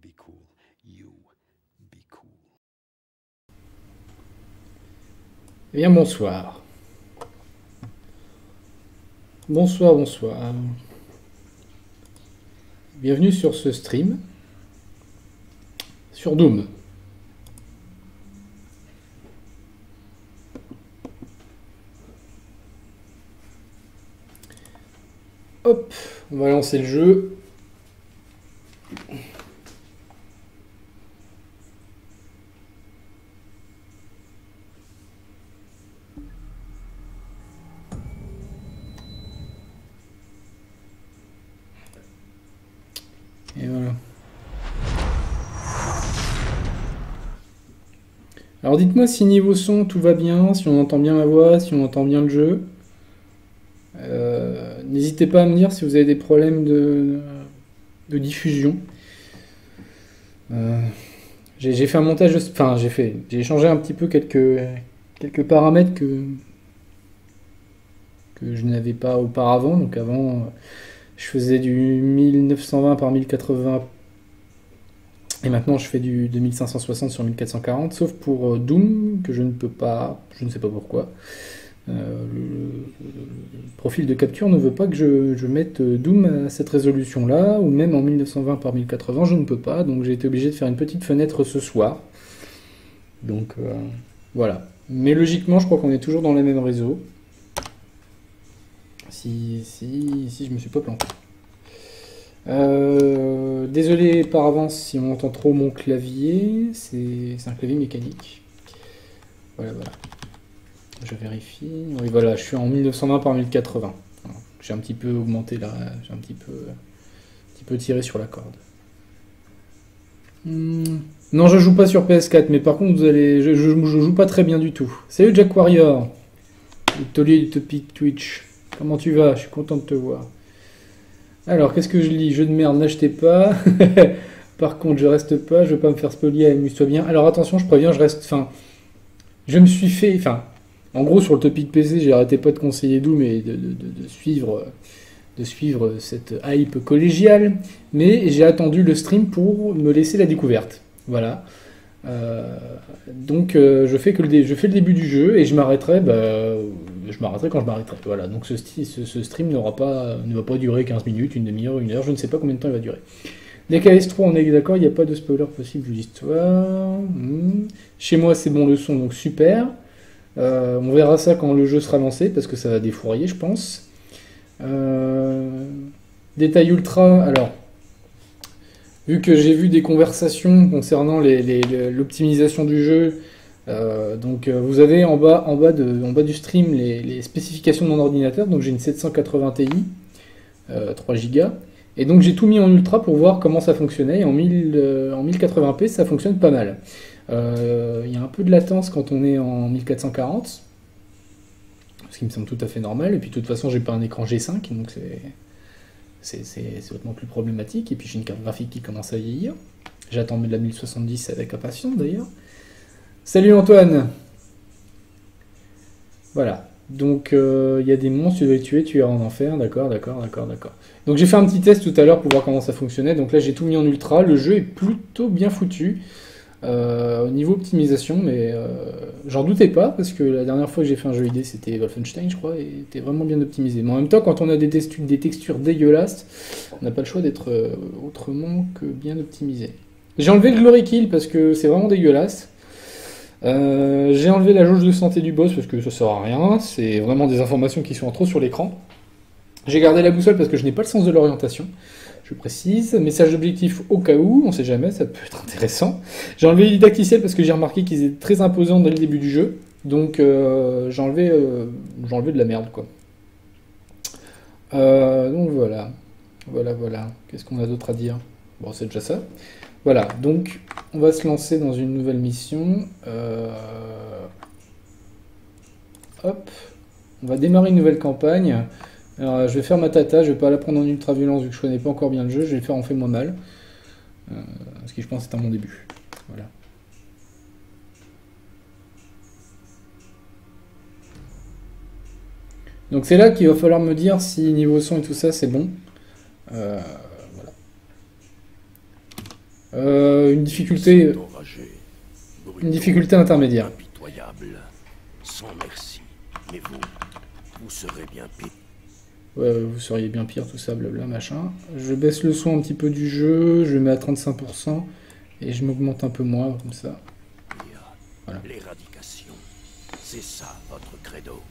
be cool. You be cool. Eh bien, bonsoir. Bonsoir, bonsoir. Bienvenue sur ce stream sur Doom. Hop, on va lancer le jeu. Dites-moi si niveau son tout va bien, si on entend bien ma voix, si on entend bien le jeu. Euh, N'hésitez pas à me dire si vous avez des problèmes de, diffusion. Euh, j'ai fait un montage, enfin j'ai fait, j'ai changé un petit peu quelques, quelques paramètres que, que je n'avais pas auparavant. Donc avant, je faisais du 1920 par 1080 et maintenant je fais du 2560 sur 1440, sauf pour euh, Doom que je ne peux pas, je ne sais pas pourquoi. Euh, le, profil de capture ne veut pas que je, mette euh, Doom à cette résolution-là, ou même en 1920 par 1080, je ne peux pas, donc j'ai été obligé de faire une petite fenêtre ce soir. Donc voilà. Mais logiquement, je crois qu'on est toujours dans le même réseau. Si, si, si je me suis pas planté. Euh, désolé par avance si on entend trop mon clavier, c'est un clavier mécanique. Voilà, voilà. Je vérifie. Oui, voilà, je suis en 1920 par 1080. Voilà. J'ai un petit peu augmenté là, j'ai un petit peu, un petit peu tiré sur la corde. Hmm. Non, je joue pas sur PS4, mais par contre, vous allez, je, je, joue pas très bien du tout. Salut Jack Warrior, du topic Twitch. Comment tu vas? Je suis content de te voir. Alors, qu'est-ce que je lis? Jeu de merde, n'achetez pas. Par contre, je reste pas, je veux pas me faire spolier, amuse-toi bien. Alors attention, je préviens, je reste. Enfin, je me suis fait. Enfin, en gros, sur le topic PC, j'ai arrêté pas de conseiller Doom et de, suivre, de suivre cette hype collégiale, mais j'ai attendu le stream pour me laisser la découverte. Voilà. Euh, donc, euh, je fais que le, dé- je fais le début du jeu et je m'arrêterai. Bah, je m'arrêterai quand je m'arrêterai. Voilà. Donc, ce, ce, stream ne va pas durer 15 minutes, une demi-heure, une heure. Je ne sais pas combien de temps il va durer. DKS3, on est d'accord, il n'y a pas de spoiler possible l'histoire. Hmm. Chez moi, c'est bon le son, donc super. Euh, on verra ça quand le jeu sera lancé, parce que ça va défourailler, je pense. Euh, détail ultra, alors, vu que j'ai vu des conversations concernant l'optimisation du jeu, euh, donc euh, vous avez en bas, en bas, de, en bas du stream les, spécifications de mon ordinateur, donc j'ai une 780 Ti, euh, 3 Go. Et donc j'ai tout mis en ultra pour voir comment ça fonctionnait. Et en, 1000, euh, en 1080p, ça fonctionne pas mal. Euh, Il y a un peu de latence quand on est en 1440, ce qui me semble tout à fait normal. Et puis de toute façon, j'ai pas un écran G5, donc c'est hautement plus problématique. Et puis j'ai une carte graphique qui commence à vieillir. J'attends de la 1070 avec impatience d'ailleurs. Salut Antoine Voilà. Donc euh, il y a des monstres, tu dois les tuer, tu es en enfer, d'accord, d'accord, d'accord, d'accord. Donc j'ai fait un petit test tout à l'heure pour voir comment ça fonctionnait. Donc là j'ai tout mis en ultra. Le jeu est plutôt bien foutu euh, au niveau optimisation, mais euh, j'en doutais pas parce que la dernière fois que j'ai fait un jeu ID c'était Wolfenstein, je crois, et était vraiment bien optimisé. Mais en même temps, quand on a des, des textures dégueulasses, on n'a pas le choix d'être euh, autrement que bien optimisé. J'ai enlevé le Glory Kill parce que c'est vraiment dégueulasse. Euh, j'ai enlevé la jauge de santé du boss parce que ça sert à rien. C'est vraiment des informations qui sont en trop sur l'écran. J'ai gardé la boussole parce que je n'ai pas le sens de l'orientation. Je précise. Message d'objectif au cas où, on sait jamais, ça peut être intéressant. J'ai enlevé les didacticiels parce que j'ai remarqué qu'ils étaient très imposants dès le début du jeu. Donc euh, j'ai enlevé, euh, enlevé de la merde quoi. Donc voilà. Voilà, voilà. Qu'est-ce qu'on a d'autre à dire? Bon, c'est déjà ça. Voilà, donc on va se lancer dans une nouvelle mission. Euh, Hop, on va démarrer une nouvelle campagne. Alors, je vais faire ma tata, je vais pas la prendre en ultra violence vu que je connais pas encore bien le jeu, je vais faire en fait moi mal. Euh, ce qui je pense est à mon début. Voilà. Donc c'est là qu'il va falloir me dire si niveau son et tout ça c'est bon. Euh. Euh, une difficulté, une difficulté intermédiaire. Impitoyable. Sans merci. Mais vous, vous serez bien pire. Ouais, vous seriez bien pire, tout ça, blabla, machin. Je baisse le son un petit peu du jeu, je le mets à 35%, et je m'augmente un peu moins, comme ça. Voilà. L'éradication. C'est ça votre credo.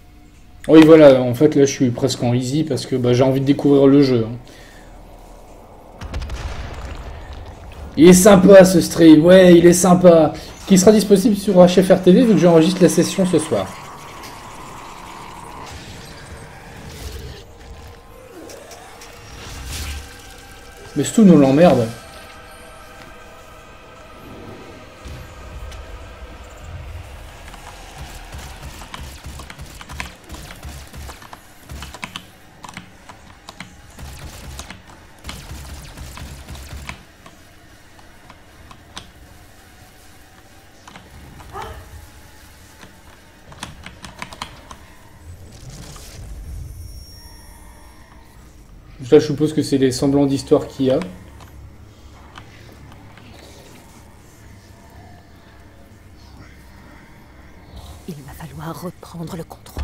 Oui, voilà, en fait, là, je suis presque en easy, parce que bah, j'ai envie de découvrir le jeu. hein. Il est sympa, ce stream, ouais, il est sympa. Qui sera disponible sur HFR TV, vu que j'enregistre la session ce soir. Mais Stoon, on l'emmerde. Là, je suppose que c'est les semblants d'histoire qu'il y a. Il va falloir reprendre le contrôle.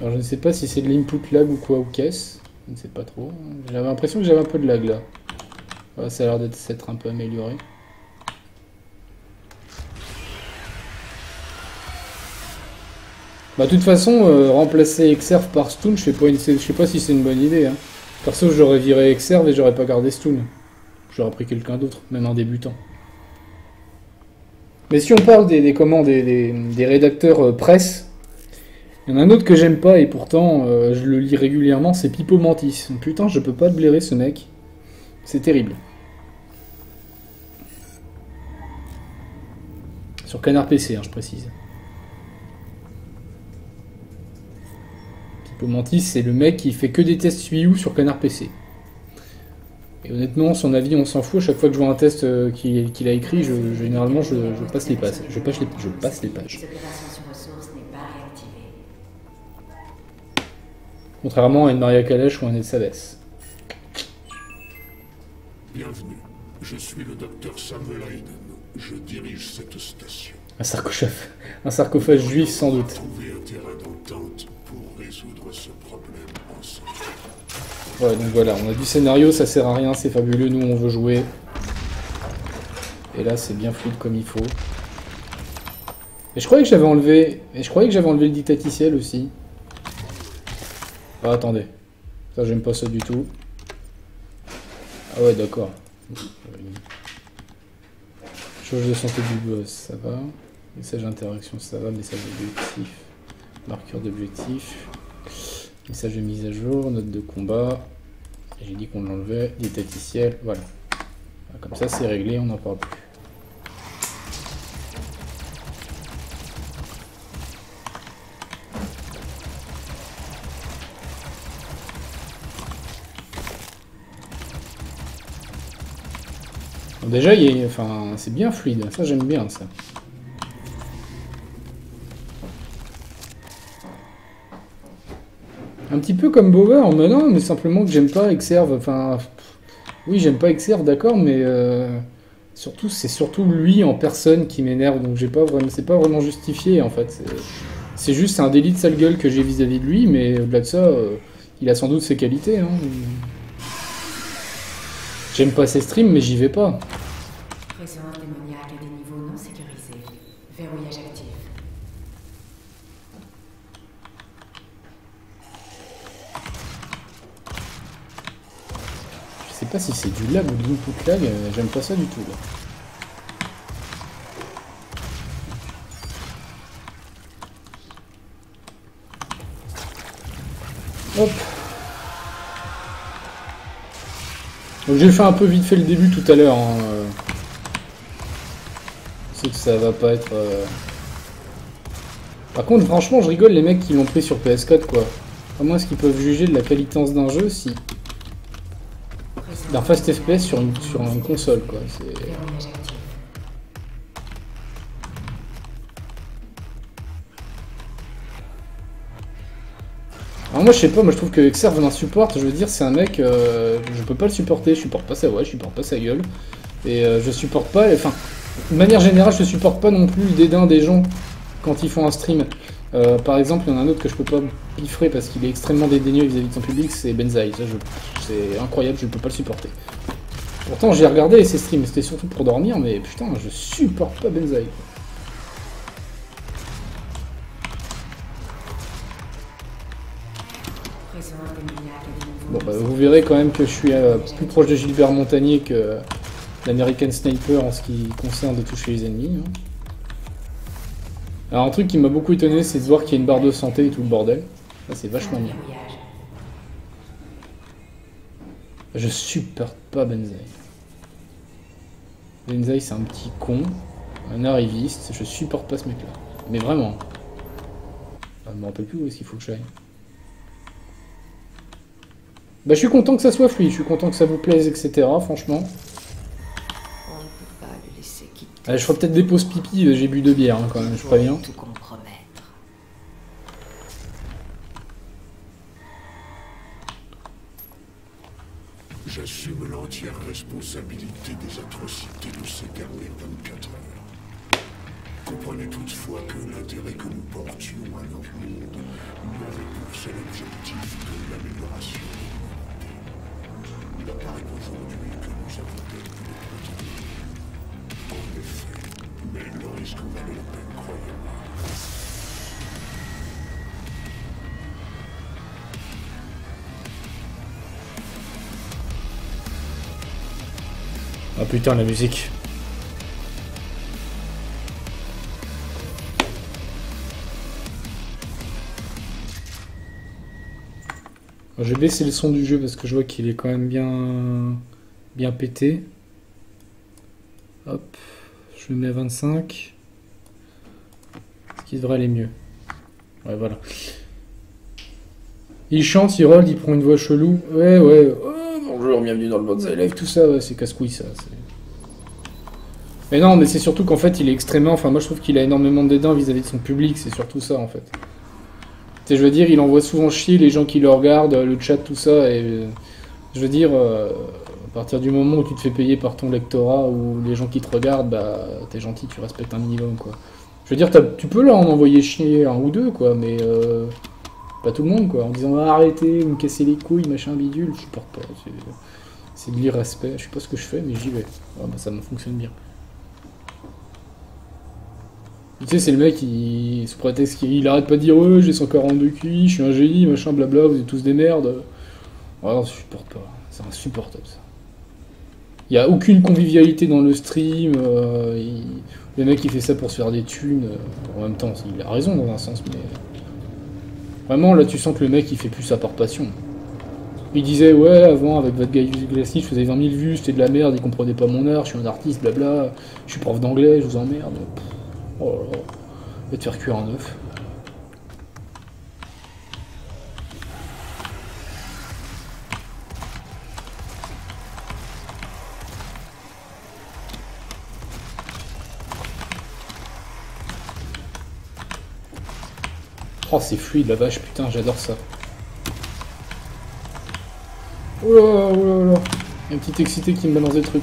Alors, je ne sais pas si c'est de l'input lag ou quoi, ou qu'est-ce. Je ne sais pas trop. J'avais l'impression que j'avais un peu de lag là. Ça a l'air d'être un peu amélioré. Bah, de toute façon, euh, remplacer Exerve par Stoon, je sais pas, sais pas si c'est une bonne idée. Hein. Perso, j'aurais viré Exerve et j'aurais pas gardé Stoon. J'aurais pris quelqu'un d'autre, même un débutant. Mais si on parle des, des, comment, des, rédacteurs euh, presse, il y en a un autre que j'aime pas et pourtant euh, je le lis régulièrement, c'est Pipo Mantis. Putain, je peux pas le blairer ce mec. C'est terrible. Sur Canard PC, hein, je précise. Mantis, c'est le mec qui fait que des tests Wii sur Canard PC. Et honnêtement, son avis, on s'en fout. Chaque fois que je vois un test euh, qu'il a écrit, je, je- généralement, je, je passe les pages. Je passe les, je passe les pages. Contrairement à une Maria Calèche ou un Ed Savès. Bienvenue. Je suis le docteur Samuel Hayden. Je dirige cette station. Un sarcophage, un sarcophage juif sans doute. Ouais, donc voilà, on a du scénario, ça sert à rien, c'est fabuleux, nous on veut jouer. Et là c'est bien fluide comme il faut. Et je croyais que j'avais enlevé. Et je croyais que j'avais enlevé le dictaticiel aussi. Ah attendez. Ça j'aime pas ça du tout. Ah ouais d'accord. Chose de santé du boss, ça va. Message d'interaction, ça va. Message d'objectif. Marqueur d'objectif. Message de mise à jour, note de combat. J'ai dit qu'on l'enlevait. Dictaticiel, voilà. Comme ça c'est réglé, on n'en parle plus. Déjà, il enfin, c'est bien fluide, ça j'aime bien ça. Un petit peu comme Bower, mais non, mais simplement que j'aime pas Exerve. Enfin, oui, j'aime pas Exerve, d'accord, mais euh, surtout, c'est surtout lui en personne qui m'énerve, donc j'ai pas c'est pas vraiment justifié en fait. C'est- juste un délit de sale gueule que j'ai vis-à-vis de lui, mais au-delà de ça, euh, il a sans doute ses qualités. Hein. J'aime pas ses streams, mais j'y vais pas. Présence démoniaque à des niveaux non sécurisés. Verrouillage actif. Je sais pas si c'est du lag ou de l'input lag, euh, j'aime pas ça du tout. Hop. Donc j'ai fait un peu vite fait le début tout à l'heure. hein, euh. Sais que ça va pas être. euh. Par contre, franchement, je rigole les mecs qui l'ont pris sur PS4 quoi. Comment est-ce qu'ils peuvent juger de la qualitance d'un jeu si d'un fast FPS sur une, sur une console quoi. Alors moi je sais pas, moi je trouve que Exerve m'insupporte, je veux dire c'est un mec, euh, je peux pas le supporter, je supporte pas sa voix, je supporte pas sa gueule. Et euh, je supporte pas, enfin, de manière générale je supporte pas non plus le dédain des gens quand ils font un stream. Euh, par exemple, il y en a un autre que je peux pas piffrer parce qu'il est extrêmement dédaigneux vis-à-vis de son public, c'est Benzaï. C'est incroyable, je ne peux pas le supporter. Pourtant, j'ai regardé ses streams, c'était surtout pour dormir, mais putain, je supporte pas Benzaï. Bon, bah, vous verrez quand même que je suis euh, plus proche de Gilbert Montagnier que l'American Sniper en ce qui concerne de toucher les ennemis. hein. Alors, un truc qui m'a beaucoup étonné, c'est de voir qu'il y a une barre de santé et tout le bordel. Ça, c'est vachement bien. Je supporte pas Benzaï. Benzaï, c'est un petit con, un arriviste, je supporte pas ce mec-là. Mais vraiment. Ah, je me rappelle plus où est-ce qu'il faut que j'aille. Bah, je suis content que ça soit fluide, je suis content que ça vous plaise, etc. Franchement. On ne peut pas le laisser quitter. Allez, je ferai peut-être des pauses pipi, euh, j'ai bu deux bières hein, quand même, je préviens. Tout compromettre. J'assume l'entière responsabilité des atrocités de ces dernières 24 heures. Comprenez toutefois que l'intérêt que nous portions à notre monde n'avait pour seul objectif que l'amélioration. Il apparaît aujourd'hui que nous avons Ah putain, la musique. J'ai baissé le son du jeu parce que je vois qu'il est quand même bien bien pété. Hop, je le mets à 25. Qui devrait aller mieux. Ouais, voilà. Il chante, il roll, il prend une voix chelou. Ouais, ouais. Oh, bonjour, bienvenue dans le mode live, tout ça, ouais, c'est casse-couille ça. Mais non, mais c'est surtout qu'en fait, il est extrêmement. Enfin, moi je trouve qu'il a énormément de dédain vis-à-vis de son public, c'est surtout ça en fait. Tu sais, je veux dire, il envoie souvent chier les gens qui le regardent, le chat, tout ça, et euh, je veux dire, euh, à partir du moment où tu te fais payer par ton lectorat ou les gens qui te regardent, bah t'es gentil, tu respectes un minimum quoi. Je veux dire, tu peux là en envoyer chier un ou deux quoi, mais euh, pas tout le monde quoi, en disant ah, arrêtez, vous me cassez les couilles, machin bidule, je supporte pas. c'est- de l'irrespect, je sais pas ce que je fais, mais j'y vais. Ah, bah, ça me fonctionne bien. Tu sais, c'est le mec, il, sous prétexte qu'il arrête pas de dire j'ai 142 QI, je suis un génie, machin, blabla, vous êtes tous des merdes. Ouais, non, je supporte pas. C'est insupportable ça. Il y a aucune convivialité dans le stream. euh, Le mec, il fait ça pour se faire des thunes. euh, en même temps, il a raison dans un sens, mais. Vraiment, là, tu sens que le mec, il fait plus ça par passion. Il disait, ouais, avant, avec votre Glacis, je faisais 20 000 vues, c'était de la merde, il comprenait pas mon art, je suis un artiste, blabla, je suis prof d'anglais, je vous emmerde. Pff, Oh là là, va te faire cuire un œuf. Oh, c'est fluide la vache, putain, j'adore ça. Oh là là. Il y a un petit excité qui me balance des trucs.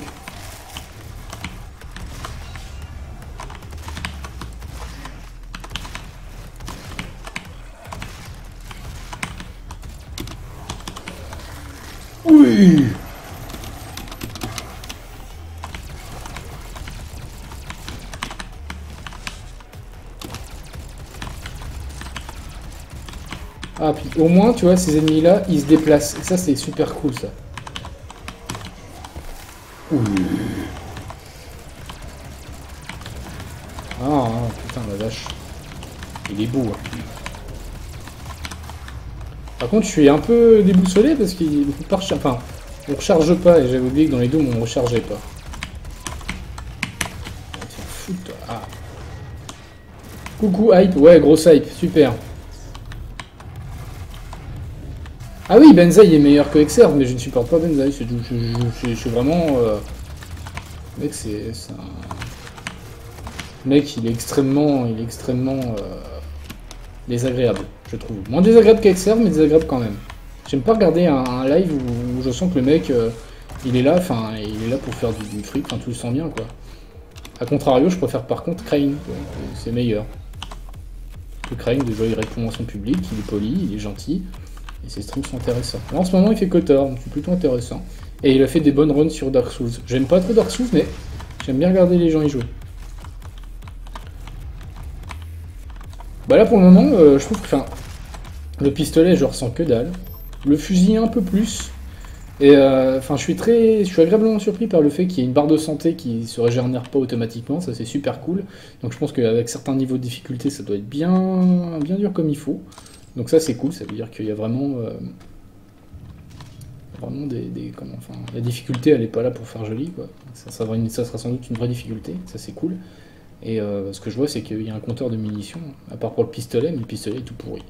Au moins, tu vois, ces ennemis-là, ils se déplacent. Et ça, c'est super cool, ça. Ouh. Ah, ah, putain, la vache. Il est beau, hein. Par contre, je suis un peu déboussolé parce qu'il recharger. Enfin, on recharge pas, et j'avais oublié que dans les dômes, on rechargeait pas. Toi. Ah. Coucou, hype. Ouais, gros hype, super. Ah oui, Benzaï est meilleur que Exerve, mais je ne supporte pas Benzaï. Je, suis vraiment. euh, Mec, c'est un. Mec, il est extrêmement. Il est extrêmement. euh, désagréable, je trouve. Moins désagréable qu'Exerve, mais désagréable quand même. J'aime pas regarder un, live où, je sens que le mec, euh, il est là, enfin, il est là pour faire du, fric, enfin, tu le sens bien, quoi. A contrario, je préfère par contre Crane, c'est meilleur. Que Crane, déjà, il répond à son public, il est poli, il est gentil, et ses streams sont intéressants. Là, en ce moment, il fait Kotor, donc c'est plutôt intéressant. Et il a fait des bonnes runs sur Dark Souls. J'aime pas trop Dark Souls, mais j'aime bien regarder les gens y jouer. Bah là, pour le moment, euh, je trouve que, le pistolet, je ressens que dalle. Le fusil, un peu plus. Et euh, enfin, je suis très, je suis agréablement surpris par le fait qu'il y ait une barre de santé qui se régénère pas automatiquement. Ça, c'est super cool. Donc, je pense qu'avec certains niveaux de difficulté, ça doit être bien, bien dur comme il faut. Donc ça, c'est cool. Ça veut dire qu'il y a vraiment, euh, vraiment des, des- comment, enfin, la difficulté, elle est pas là pour faire joli, quoi. Ça, ça, sera une- ça sera sans doute une vraie difficulté. Ça, c'est cool. Et euh, ce que je vois, c'est qu'il y a un compteur de munitions, à part pour le pistolet, mais le pistolet est tout pourri.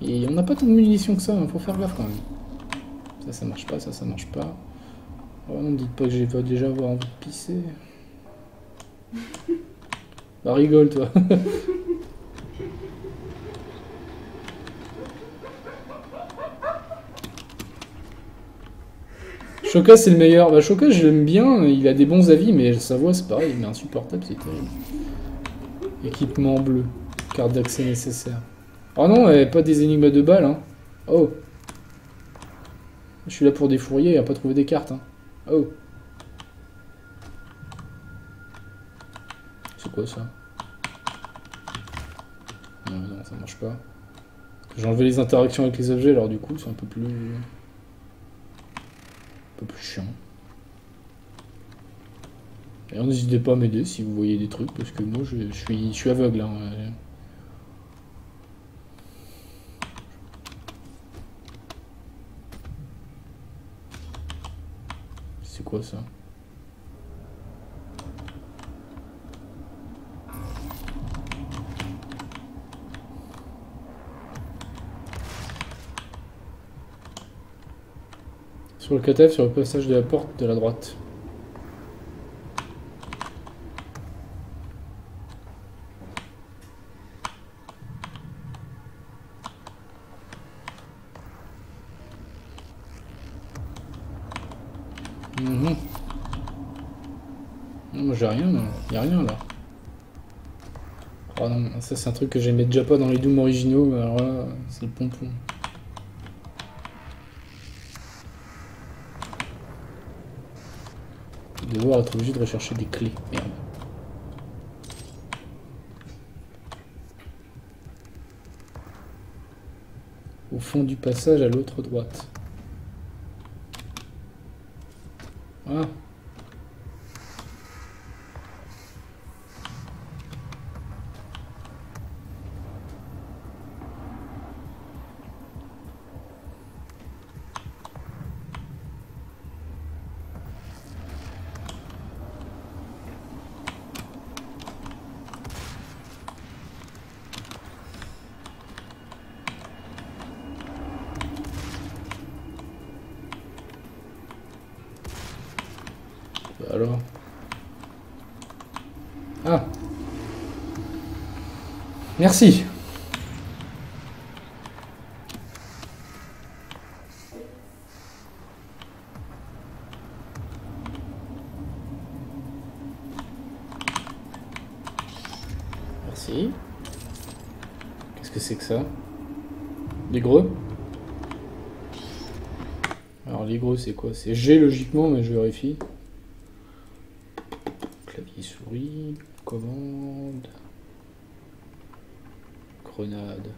Et on n'a pas tant de munitions que ça, hein, faut faire gaffe quand même. Ça, ça marche pas, ça, ça marche pas. Oh non, dites pas que j'ai pas déjà avoir envie de pisser. Bah rigole, toi. Choca, c'est le meilleur. Bah, Choca, je l'aime bien, il a des bons avis, mais sa voix, c'est pareil, il est insupportable, c'est terrible. Équipement bleu, carte d'accès nécessaire. Oh non, pas des énigmes deux balles, hein. Oh. Je suis là pour défourrier et à pas trouver des cartes, hein. Oh. C'est quoi ça? Non, non, ça marche pas. J'ai enlevé les interactions avec les objets, alors du coup, c'est un peu plus... Peu plus chiant. D'ailleurs, n'hésitez pas à m'aider si vous voyez des trucs, parce que moi, je, je suis, je suis aveugle. hein. C'est quoi ça? Sur le KTF, sur le passage de la porte de la droite. Mhm. Non, moi j'ai rien, y a rien là. Oh non, ça c'est un truc que j'aimais déjà pas dans les Doom originaux, alors là, c'est le pompon. Je vais devoir être obligé de rechercher des clés. Au fond du passage à l'autre droite. Ah. Merci. Merci. Qu'est-ce que c'est que ça? Des gros Alors les gros c'est quoi? C'est G logiquement mais je vérifie. Clavier souris, commande, grenade.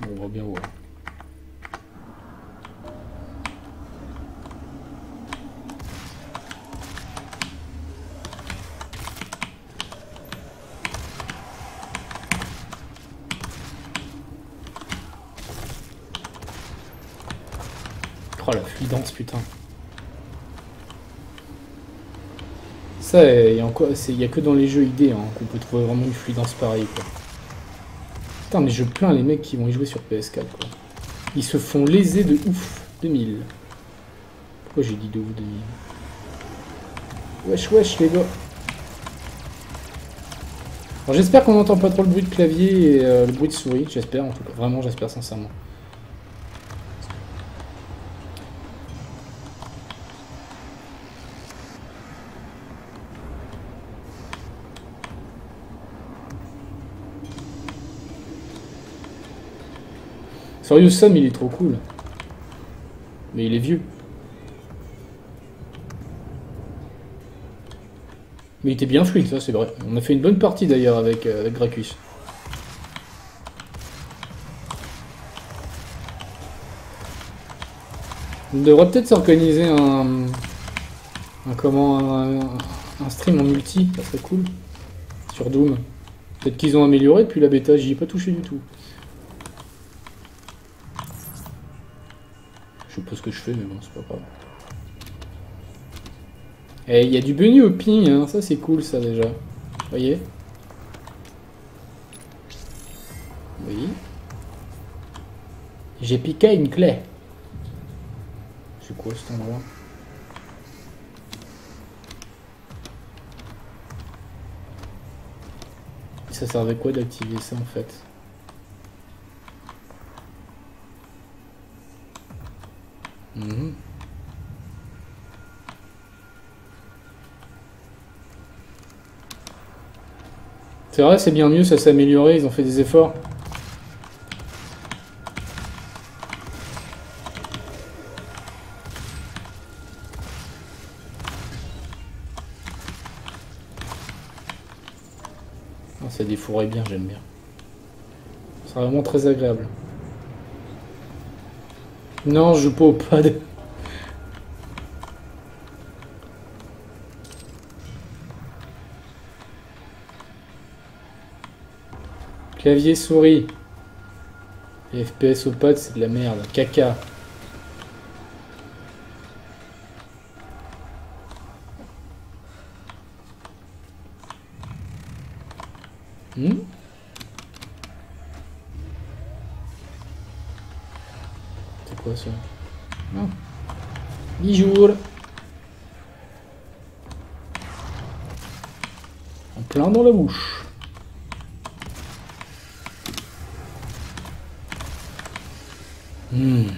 Bon, on va bien voir. Oh la fluidance, putain. Ça, il y a que dans les jeux ID hein, qu'on peut trouver vraiment une fluidance pareille, quoi. Putain, mais je plains les mecs qui vont y jouer sur PS4, quoi. Ils se font léser de ouf. 2000. Pourquoi j'ai dit de ouf 2000 Wesh, wesh, les gars. Bon, j'espère qu'on n'entend pas trop le bruit de clavier et euh, le bruit de souris. J'espère, en tout cas. Vraiment, j'espère sincèrement. Serious Sam, il est trop cool. Mais il est vieux. Mais il était bien fluide, ça c'est vrai. On a fait une bonne partie d'ailleurs avec, euh, avec Gracchus. On devrait peut-être s'organiser un, un comment un, un stream en multi, ça serait cool. Sur Doom. Peut-être qu'ils ont amélioré depuis la bêta, j'y ai pas touché du tout. Je sais pas ce que je fais, mais bon, c'est pas grave. Et il y a du bunny au ping, hein. ça c'est cool ça déjà. Voyez Oui. J'ai piqué une clé. C'est quoi cet endroit? Ça servait quoi d'activer ça en fait? Mhm. C'est vrai, c'est bien mieux, ça s'est amélioré, ils ont fait des efforts. Ah, ça défourrait bien, j'aime bien. C'est vraiment très agréable. Non, je joue pas au pad. Clavier souris. FPS au pad, c'est de la merde. Caca. Hmm Ça Ah. Bijour. En plein dans la bouche. Hmm.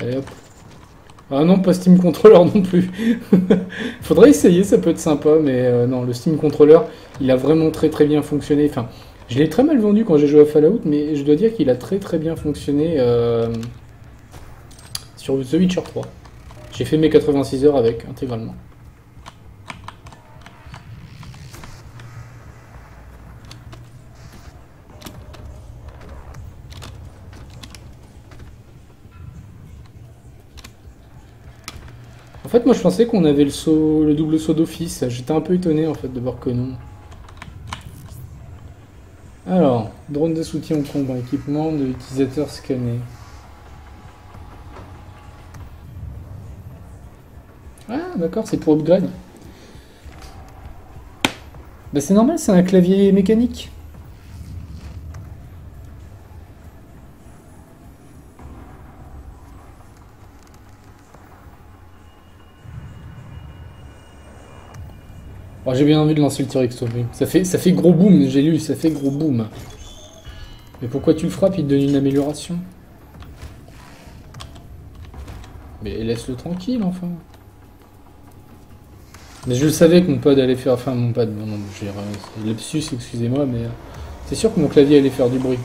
Allez hop. Ah non, pas Steam Controller non plus. Faudrait essayer, ça peut être sympa, mais euh, non, le Steam Controller, il a vraiment très très bien fonctionné. Enfin, je l'ai très mal vendu quand j'ai joué à Fallout, mais je dois dire qu'il a très très bien fonctionné euh, sur The Witcher 3. J'ai fait mes 86 heures avec, intégralement. Je pensais qu'on avait le, double saut d'office. J'étais un peu étonné en fait de voir que non. Alors, drone de soutien au combat, équipement de l'utilisateur scanné. Ah, d'accord, c'est pour upgrade. Bah, c'est normal, c'est un clavier mécanique. Oh, j'ai bien envie de lancer le T-Rex oui. Ça fait, ça fait gros boom, j'ai lu, ça fait gros boom. Mais pourquoi tu le frappes Il te donne une amélioration? Mais laisse-le tranquille, enfin. Mais je le savais que mon pad allait faire... Enfin, mon pad, non, non, j'ai... Lapsus, excusez-moi, mais... euh, C'est sûr que mon clavier allait faire du bruit.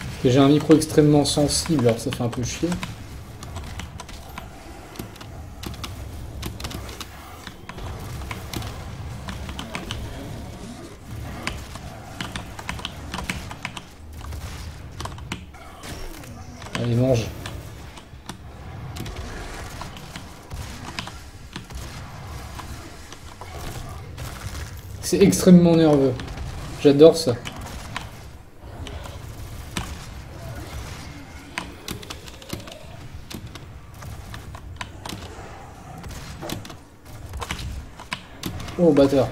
Parce que j'ai un micro extrêmement sensible, alors ça fait un peu chier. Allez, mange. C'est extrêmement nerveux. J'adore ça. Oh, bâtard.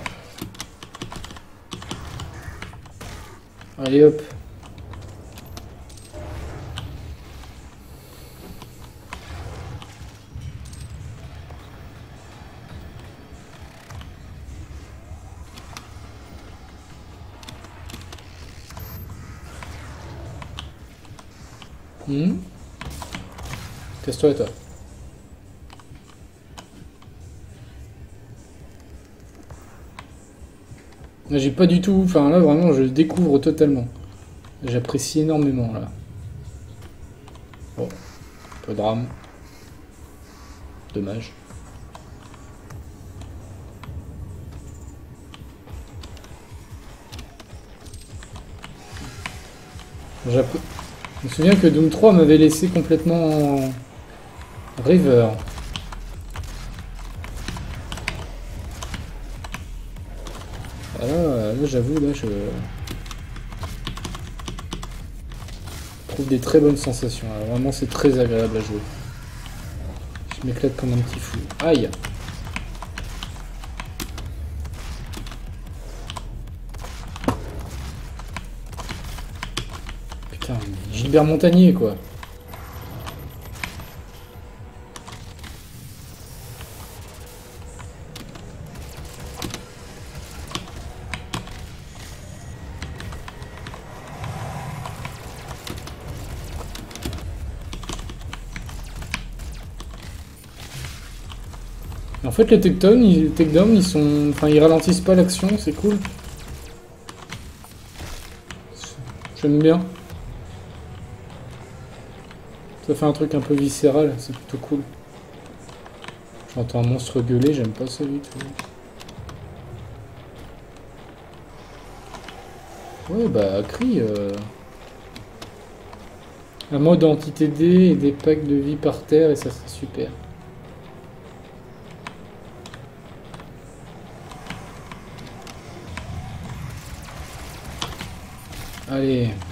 Allez, hop. Là, J'ai pas du tout. Enfin là vraiment je découvre totalement. J'apprécie énormément là. Bon. Un peu de drame. Dommage. Je me souviens que Doom 3 m'avait laissé complètement rêveur. Ah là, j'avoue, là, je trouve des très bonnes sensations. Vraiment, c'est très agréable à jouer. Je m'éclate comme un petit fou. Aïe Putain, Gilbert Montagnier, quoi. Fait, les takedowns, ils, ils sont, enfin, ils ralentissent pas l'action, c'est cool. J'aime bien. Ça fait un truc un peu viscéral, c'est plutôt cool. J'entends un monstre gueuler, j'aime pas ça tout. Ouais, bah, crie. Euh... Un mode anti-TD et des packs de vie par terre, et ça c'est super. Allez.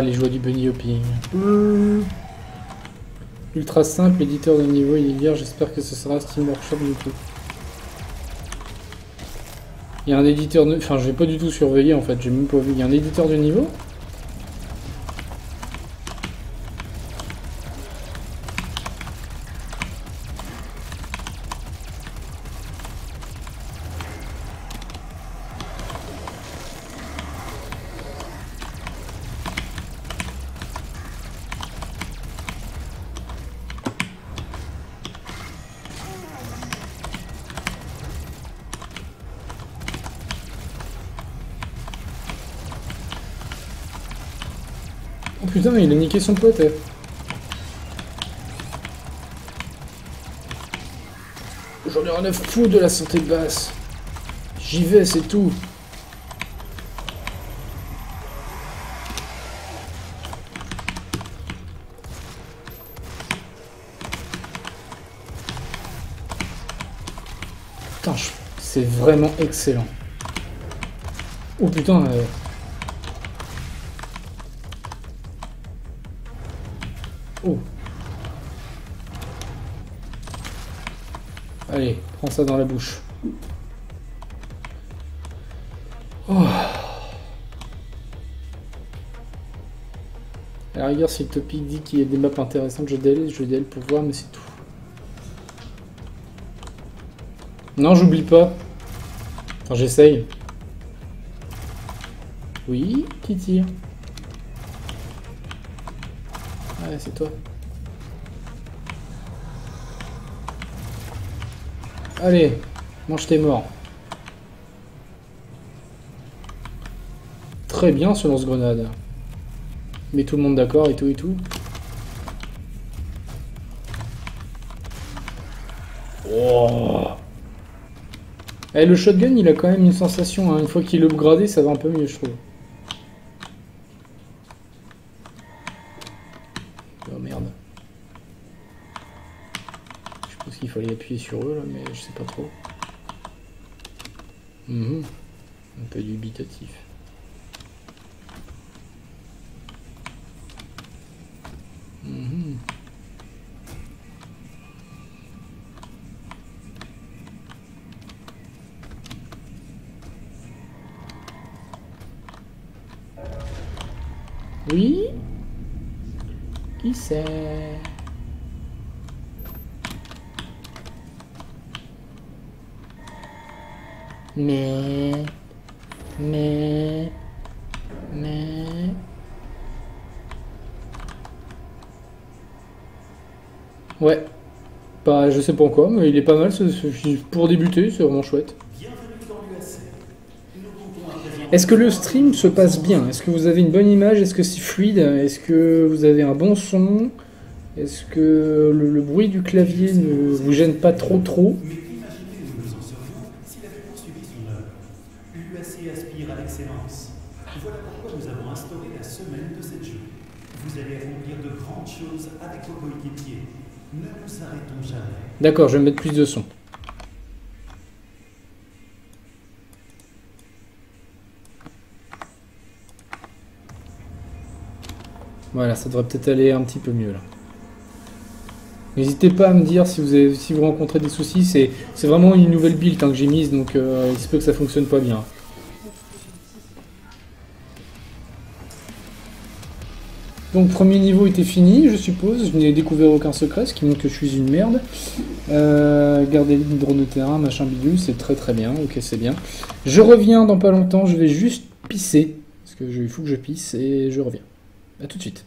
Ah, les joies du bunny hopping. Ultra simple, éditeur de niveau, il est vierge, j'espère que ce sera Steam Workshop du coup. Il y a un éditeur de... Enfin, j'ai pas du tout surveillé en fait, j'ai même pas vu. Il y a un éditeur de niveau Oh son pote. eh. J'en ai rien à foutre de la santé basse. J'y vais, c'est tout. Putain, c'est vraiment excellent. Oh putain, euh, dans la bouche. Oh. À la rigueur, si le topic dit qu'il y a des maps intéressantes, je DL, je DL pour voir, mais c'est tout. Non, j'oublie pas. Enfin, j'essaye. Oui, qui tire Ouais, c'est toi. Allez, mange tes morts. très bien ce lance-grenade. Mais tout le monde d'accord et tout et tout. Oh. Eh, le shotgun, il a quand même une sensation. hein. Une fois qu'il est upgradé, ça va un peu mieux, je trouve. Oh merde. Je pense qu'il fallait sur eux là, mais je sais pas trop. Mhm. Un peu dubitatif. Sais pas encore, mais il est pas mal. pour débuter, c'est vraiment chouette. Est-ce que le stream se passe bien? Est-ce que vous avez une bonne image? Est-ce que c'est fluide? Est-ce que vous avez un bon son? Est-ce que le, le bruit du clavier ne vous gêne pas trop trop Mais imaginez où nous en serions s'il avait poursuivi son œuvre. L'UAC aspire à l'excellence. Voilà pourquoi nous avons instauré la semaine de cette jeux. Vous allez accomplir de grandes choses avec vos coéquipiers. Ne nous arrêtons jamais. D'accord, je vais mettre plus de son. Voilà, ça devrait peut-être aller un petit peu mieux là. N'hésitez pas à me dire si vous, avez- si vous rencontrez des soucis. C'est vraiment une nouvelle build hein, que j'ai mise, donc euh, il se peut que ça fonctionne pas bien. Donc premier niveau était fini, je suppose. Je n'ai découvert aucun secret, ce qui montre que je suis une merde. Euh, garder le drone de terrain, machin bidule, c'est très très bien. Ok, c'est bien. Je reviens dans pas longtemps. Je vais juste pisser parce que je- il faut que je pisse et je reviens. À tout de suite.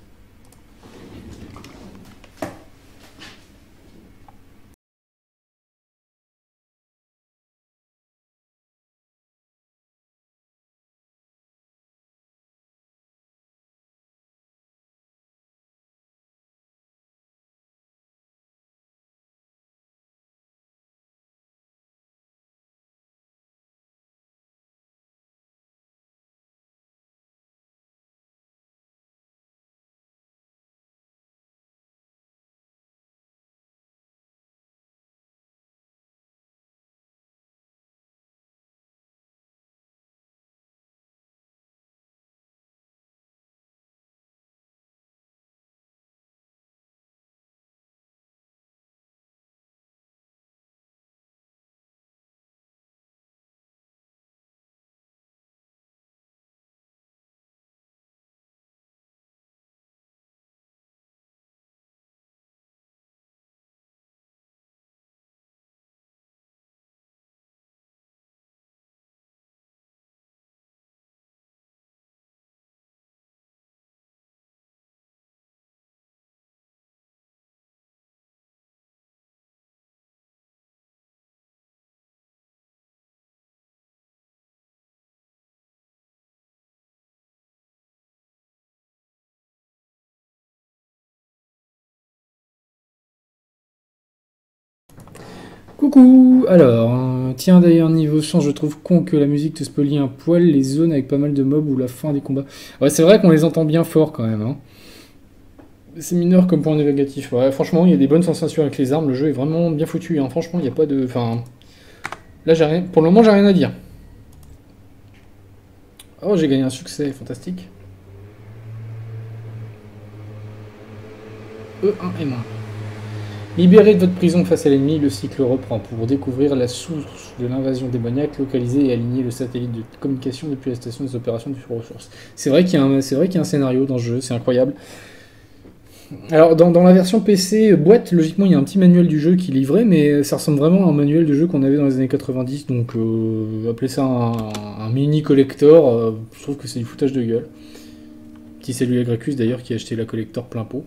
Coucou Alors, euh, tiens d'ailleurs niveau chant, je trouve con que la musique te spolie un poil les zones avec pas mal de mobs ou la fin des combats. Ouais, c'est vrai qu'on les entend bien fort quand même. Hein. C'est mineur comme point négatif. Ouais, franchement, il y a des bonnes sensations avec les armes. Le jeu est vraiment bien foutu. Hein. Franchement, il n'y a pas de. Enfin, là, j'ai rien. Pour le moment, j'ai rien à dire. Oh, j'ai gagné un succès, fantastique. E1 et moins. Libéré de votre prison face à l'ennemi, le cycle reprend pour découvrir la source de l'invasion démoniaque, localiser et aligner le satellite de communication depuis la station des opérations de ressources. C'est vrai qu'il y, a un- scénario dans ce jeu, c'est incroyable. Alors, dans, la version PC boîte, logiquement, il y a un petit manuel du jeu qui est livré, mais ça ressemble vraiment à un manuel de jeu qu'on avait dans les années 90, donc euh, appeler ça un, mini collector, euh, je trouve que c'est du foutage de gueule. Petit salut à d'ailleurs qui a acheté la collector plein pot,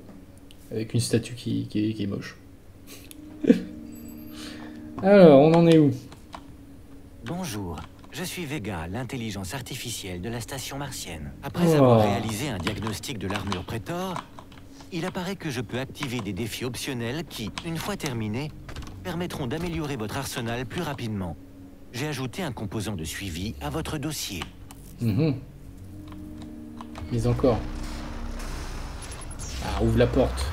avec une statue qui est moche. Alors, on en est où? Bonjour, Je suis Vega, l'intelligence artificielle de la station martienne. Après Oh. avoir réalisé un diagnostic de l'armure Prétor, il apparaît que je peux activer des défis optionnels qui, une fois terminés, permettront d'améliorer votre arsenal plus rapidement. J'ai ajouté un composant de suivi à votre dossier. Mhm. Mais encore. Ah, ouvre la porte.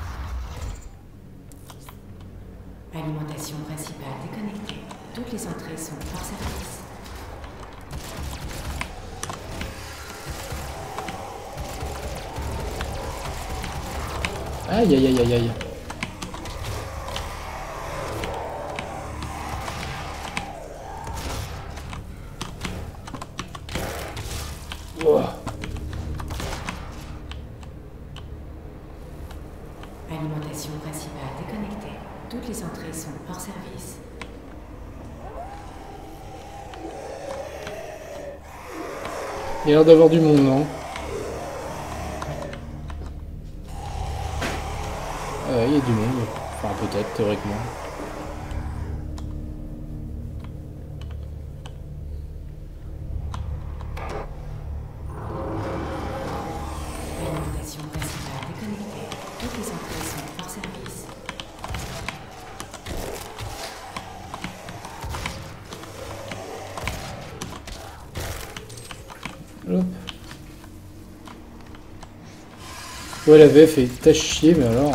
Alimentation principale déconnectée. Toutes les entrées sont hors service. Aïe, aïe, aïe, aïe, aïe. Ouah. Alimentation principale déconnectée. Toutes les entrées sont hors service. L'air d'avoir du monde, non Ouais, la VF est tâche chier, mais alors...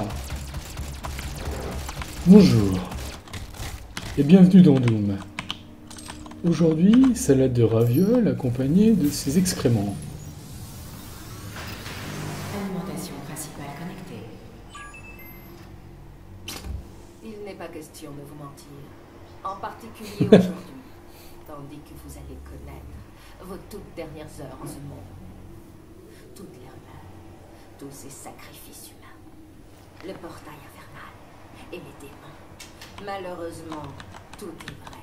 Bonjour. Et bienvenue dans Doom. Aujourd'hui, salade de ravioles accompagnée de ses excréments. Alimentation principale connectée. Il n'est pas question de vous mentir. En particulier aujourd'hui. Tandis que vous allez connaître vos toutes dernières heures en ce monde. Toute l'erreur, tous ces sacrifices humains. Le portail infernal et les démons. Malheureusement, tout est vrai.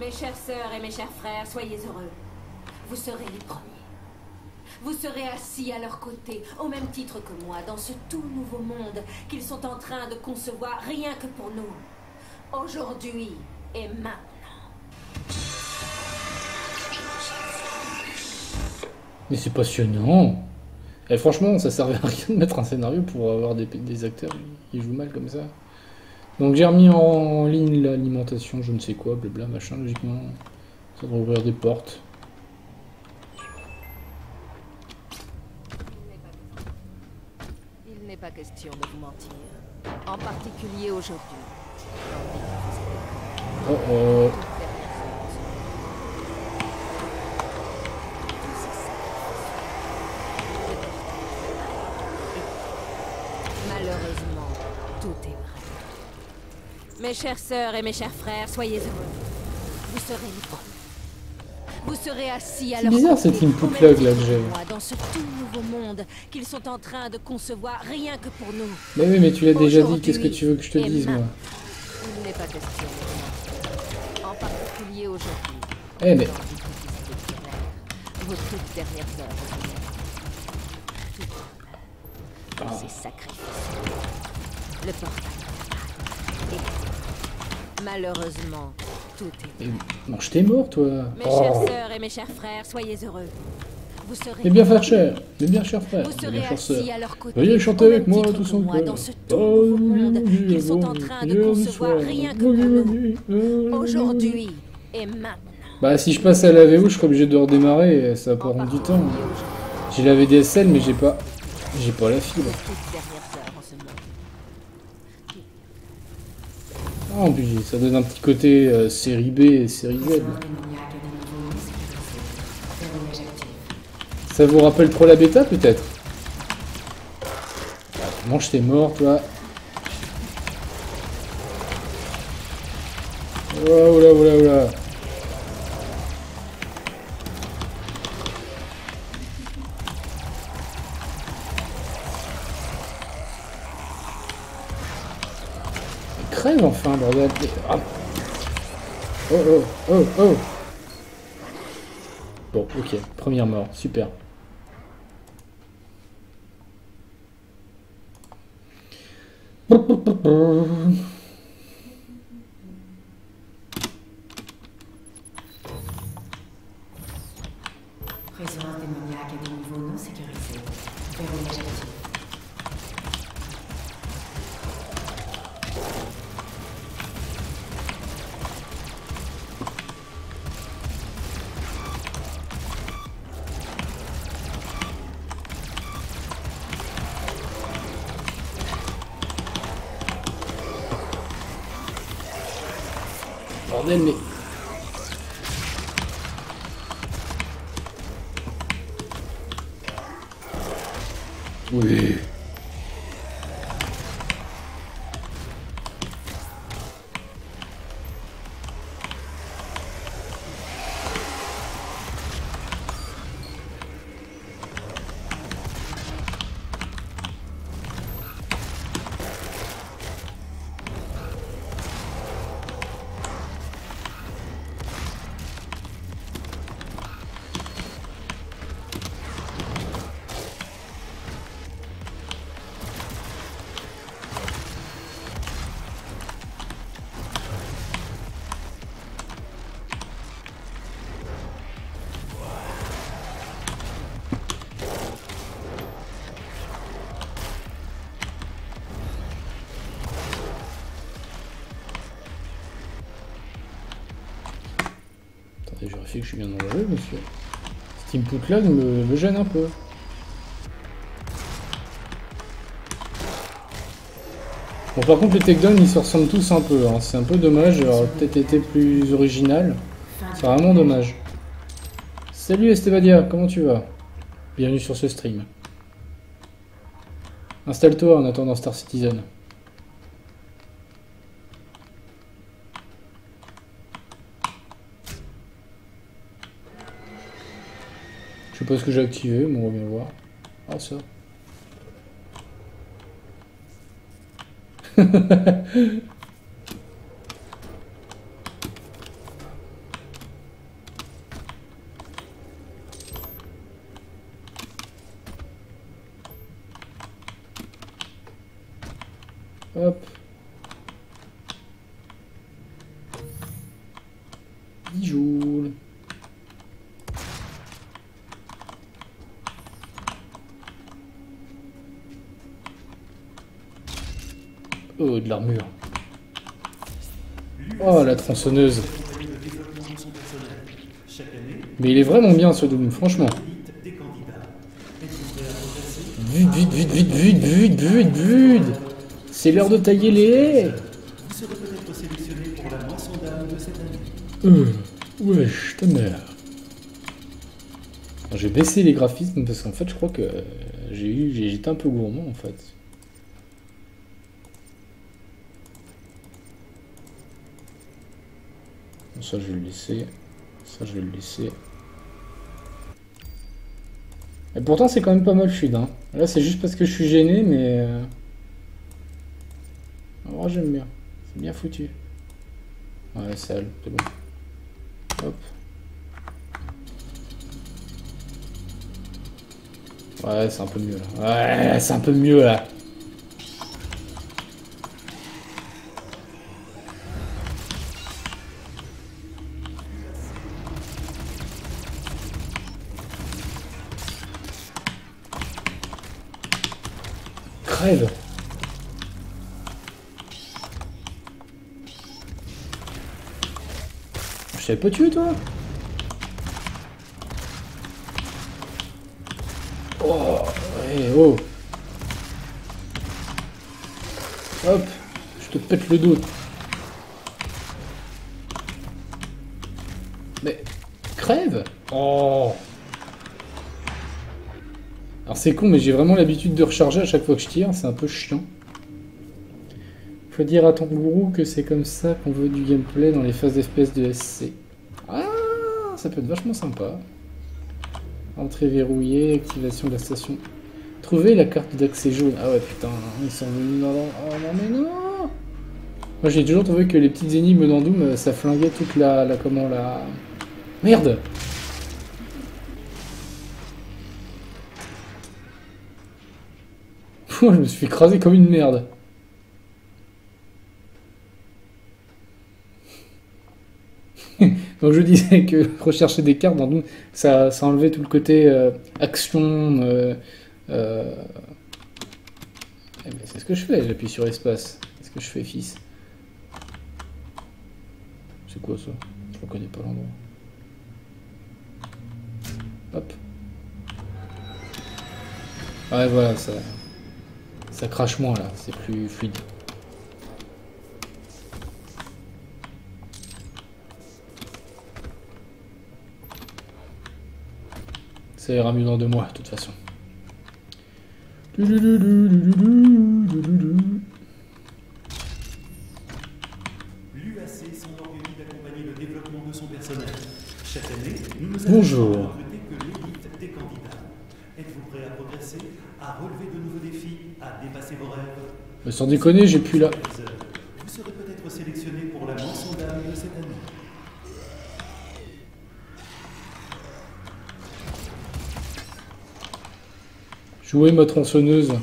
Mes chères sœurs et mes chers frères, soyez heureux. Vous serez les premiers. Vous serez assis à leur côté, que moi, dans ce tout nouveau monde qu'ils sont en train de concevoir rien que pour nous. Aujourd'hui et maintenant. Mais c'est passionnant. Et franchement, ça servait à rien de mettre un scénario pour avoir des, des acteurs qui jouent mal comme ça. Donc j'ai remis en ligne l'alimentation, je ne sais quoi, blabla, machin, logiquement. Ça devrait ouvrir des portes. De vous mentir. En particulier aujourd'hui. Oh oh. Malheureusement, tout est vrai. Mes chères sœurs et mes chers frères, soyez heureux. Vous serez premiers. Vous serez assis à leur bizarre, côté, cet input lag, là, que j'ai. Dans ce tout nouveau monde qu'ils sont en train de concevoir rien que pour nous. Mais oui, mais tu l'as déjà dit, qu'est-ce que tu veux que je te dise, moi Il n'est pas question. En particulier aujourd'hui. Eh, mais- Vos toutes dernières heures. vrai. Tous ces sacrifices. Le portail. Et malheureusement, tout est Mais mange tes morts, toi Mes Oh. chères sœurs et mes chers frères, soyez heureux. Vous serez Mais bien faire cher, mais bien cher frère, Vous serez bien cher sœur. assis à leur côté. Veuillez chanter avec moi que moi, ensemble. dans ce tout nouveau monde qu'ils sont en train de concevoir rien que pour nous. Aujourd'hui et maintenant. Bah si je passe à la VO, je serai obligé de redémarrer, et ça va prendre du temps. J'ai la VDSL, mais j'ai pas, j'ai pas la fibre. En plus, ça donne un petit côté euh, série B et série Z. Ça vous rappelle trop la bêta, peut-être? Ah, Mange tes morts, toi. Oh, oula, oula, oula. Crève oh, oh. Bon, ok, première mort, super. Que je suis bien jeu, monsieur. Cet input là me, me gêne un peu. Bon, par contre, les takedowns ils se ressemblent tous un peu. hein. C'est un peu dommage. Alors, peut-être été plus original. C'est vraiment dommage. Salut Estebadia, comment tu vas? Bienvenue sur ce stream. Installe-toi en attendant Star Citizen. Pas ce que j'ai activé, mais on va bien voir. Ah ça. Hop. 10 jours. Oh, de l'armure. Oh, la tronçonneuse. accompagne le développement de son personnel. Chaque Mais il est vraiment bien ce Doom, franchement. Vite, vite, vite, vite, vite, vite, vite, vite C'est l'heure de tailler les haies. Euh, wesh, ta mère. J'ai baissé les graphismes parce qu'en fait, je crois que euh, j'ai eu, j'étais un peu gourmand en fait. Ça, je vais le laisser. Ça, je vais le laisser. Et pourtant, c'est quand même pas mal fluide. Hein. Là, c'est juste parce que je suis gêné, mais. euh, En vrai, j'aime bien. C'est bien foutu. Ouais, sale, c'est bon. Hop. Ouais, c'est un peu mieux là. Ouais, c'est un peu mieux là. Crève. Je t'avais pas tué toi Oh, ouais, oh. Hop, je te pète le dos. C'est con, mais j'ai vraiment l'habitude de recharger à chaque fois que je tire, c'est un peu chiant. Faut dire à ton gourou que c'est comme ça qu'on veut du gameplay dans les phases FPS de SC. Ah, ça peut être vachement sympa. Entrée verrouillée, activation de la station. Trouver la carte d'accès jaune. Ah ouais, putain, ils sont venus dans... Oh non, mais non Moi, j'ai toujours trouvé que les petites énigmes dans Doom, euh, ça flinguait toute la... la comment, la... Merde Je me suis écraser comme une merde. Donc je disais que rechercher des cartes dans Doom, ça, ça enlevait tout le côté euh, action. euh, euh, eh ben, c'est ce que je fais, j'appuie sur espace. Qu'est-ce que je fais, fils C'est quoi ça? Je reconnais pas l'endroit. Hop. Ouais, voilà, ça, ça crache moins là, c'est plus fluide. Ça ira mieux dans deux mois, de toute façon. L'UAC s'enorgueillit d'accompagner le développement de son personnel. Chaque année, nous nous Bonjour. À relever de nouveaux défis, à dépasser vos rêves Mais sans déconner, j'ai plus là. Vous serez peut-être sélectionné pour la mention d'âme de cette année. Jouer ma tronçonneuse.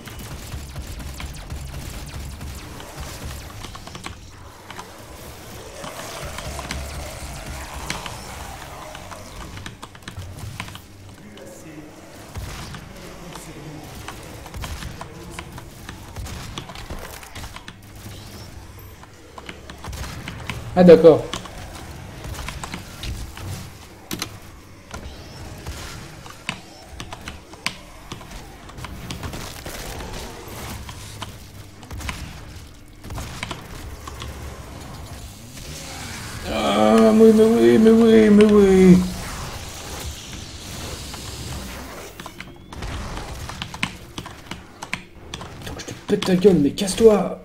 Ah d'accord. Ah oui, mais oui, oui, je te pète ta gueule, mais casse-toi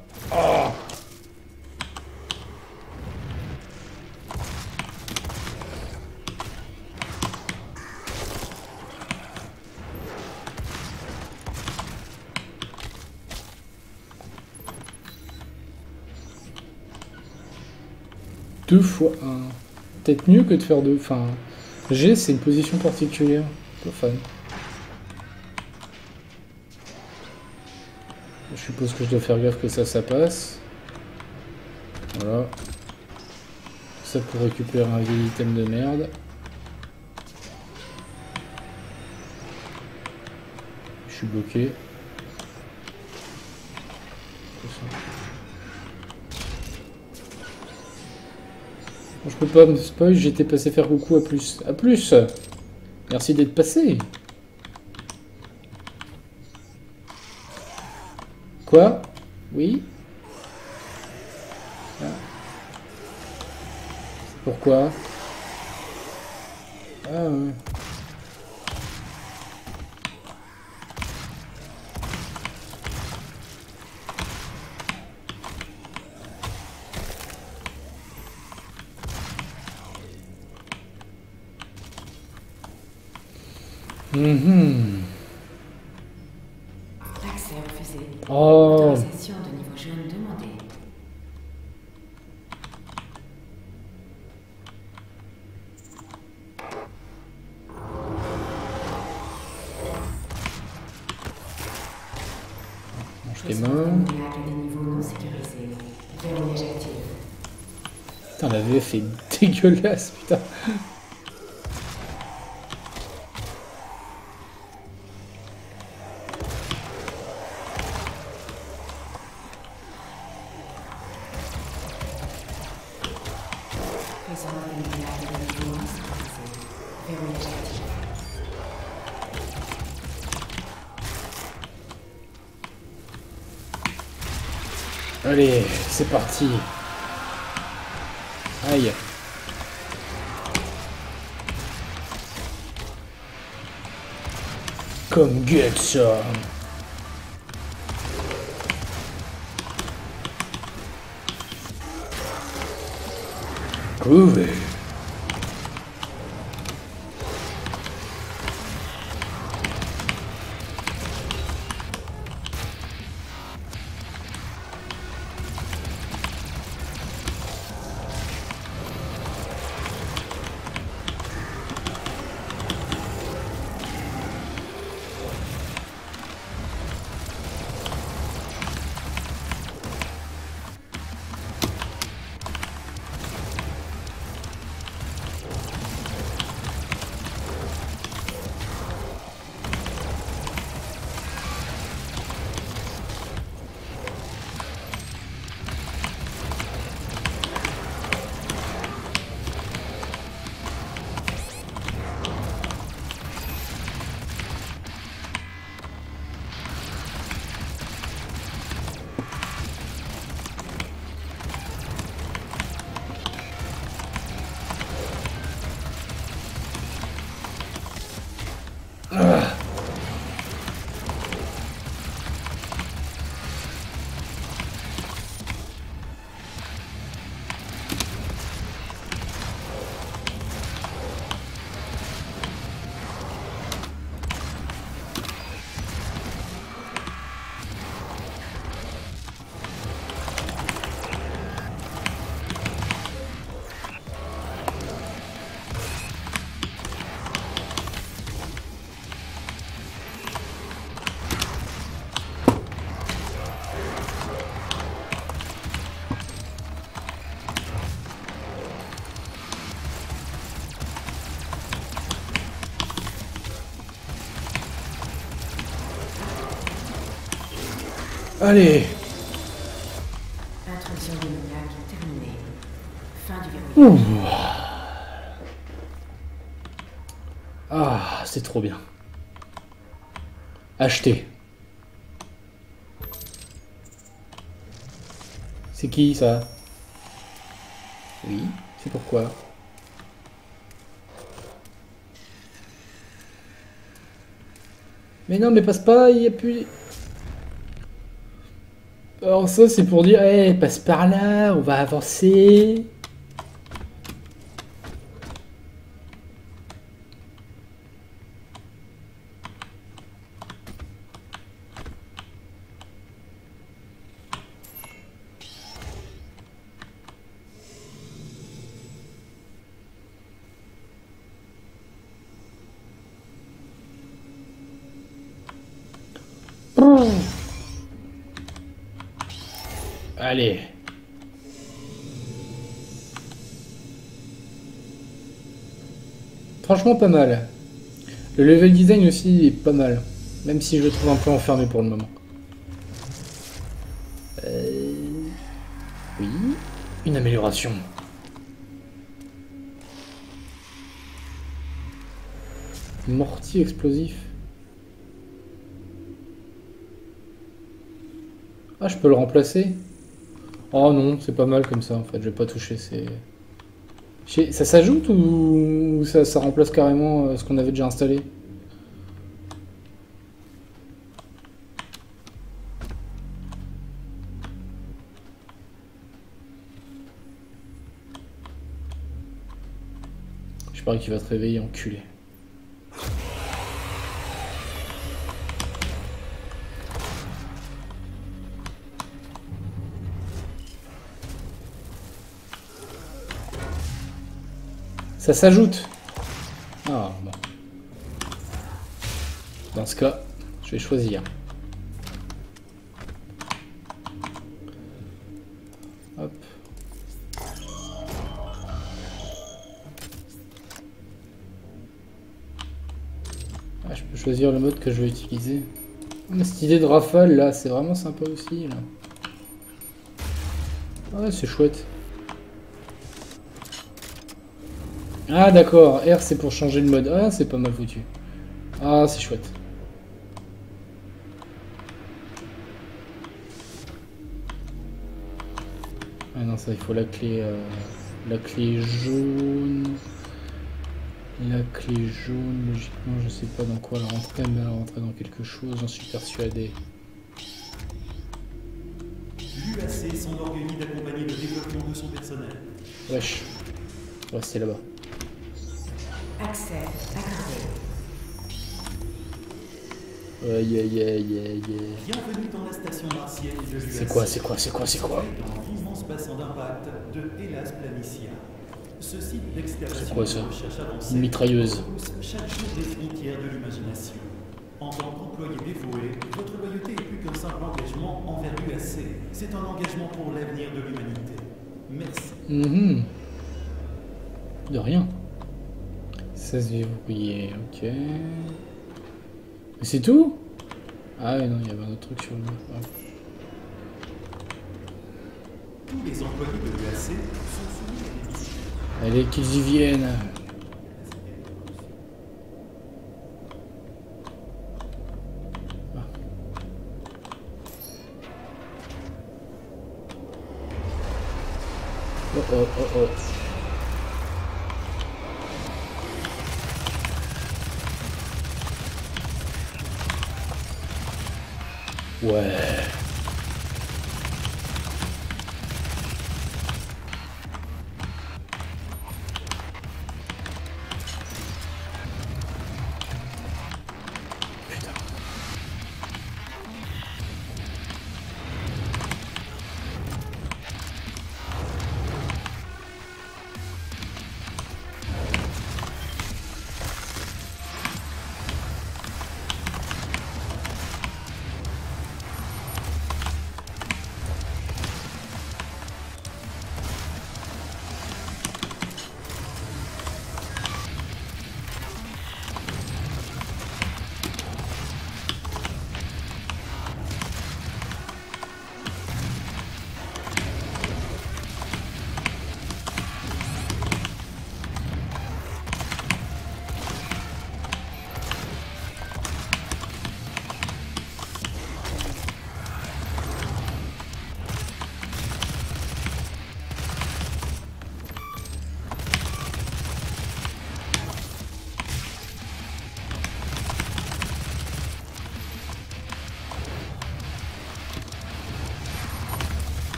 Deux fois un. Peut-être mieux que de faire deux. Enfin, G, c'est une position particulière. Fan. Je suppose que je dois faire gaffe que ça, ça passe. Voilà. Ça pour récupérer un vieil item de merde. Je suis bloqué. Quoi, ça Bon, Je peux pas me spoil, j'étais passé faire coucou à plus. À plus Merci d'être passé Quoi? Oui? Ah. Pourquoi Ah ouais. Mhm. Accès refusé. Oh Autorisation de niveau jaune demandée. Mange tes Réseau mains. ammoniaque à des niveaux non sécurisés. Verrouillage actif. Putain, la VF est dégueulasse, putain. Réseau ammoniaque à des niveaux non sécurisés. Actif. Allez, c'est parti. Comme get ça. Groovy. Allez Intrusion démoniaque terminée. Fin du. Ah, c'est trop bien. Acheter. C'est qui ça? Oui, c'est pourquoi? Mais non, mais passe pas, il n'y a plus... Alors ça, c'est pour dire, eh, passe par là, on va avancer. Allez. Franchement pas mal. Le level design aussi est pas mal. Même si je le trouve un peu enfermé pour le moment. Euh, Oui. Une amélioration. Mortier explosif. Ah, je peux le remplacer? Oh non, c'est pas mal comme ça en fait, je vais pas toucher, c'est... Ça s'ajoute ou ça, ça remplace carrément euh, ce qu'on avait déjà installé? Je parie qu'il va te réveiller, enculé. Ça s'ajoute. Ah bon. Dans ce cas, je vais choisir. Hop. Ah, je peux choisir le mode que je vais utiliser. Ah, Cette idée de rafale là, c'est vraiment sympa aussi là. Ouais, c'est chouette. Ah d'accord, R c'est pour changer le mode. Ah c'est pas mal foutu. Ah c'est chouette. Ah non ça il faut la clé euh, la clé jaune. La clé jaune, logiquement je sais pas dans quoi elle rentrait, mais elle rentrait dans quelque chose, j'en suis persuadé. L'UAC s'enorgueillit d'accompagner le développement de son personnel. Wesh. Restez là-bas. Bienvenue dans la station martienne de. C'est quoi, c'est quoi, c'est quoi, c'est quoi Dans l'immense bassin d'impact de Hélas Planitia. Ce site C'est d'excavation quoi, et ça de recherche avancée Une mitrailleuse. repousse chaque jour des frontières de l'imagination. En tant qu'employé dévoué, votre loyauté est plus qu'un simple engagement envers l'UAC. C'est un engagement pour l'avenir de l'humanité. Merci. Mhm. De rien. 16 verrouillé, ok. Mais c'est tout? Ah ouais, non, il y avait un autre truc sur le... ah. Tous les employés de l'UAC sont soumis à des missions. Allez, qu'ils y viennent. Ah. Oh oh oh oh. Ouais.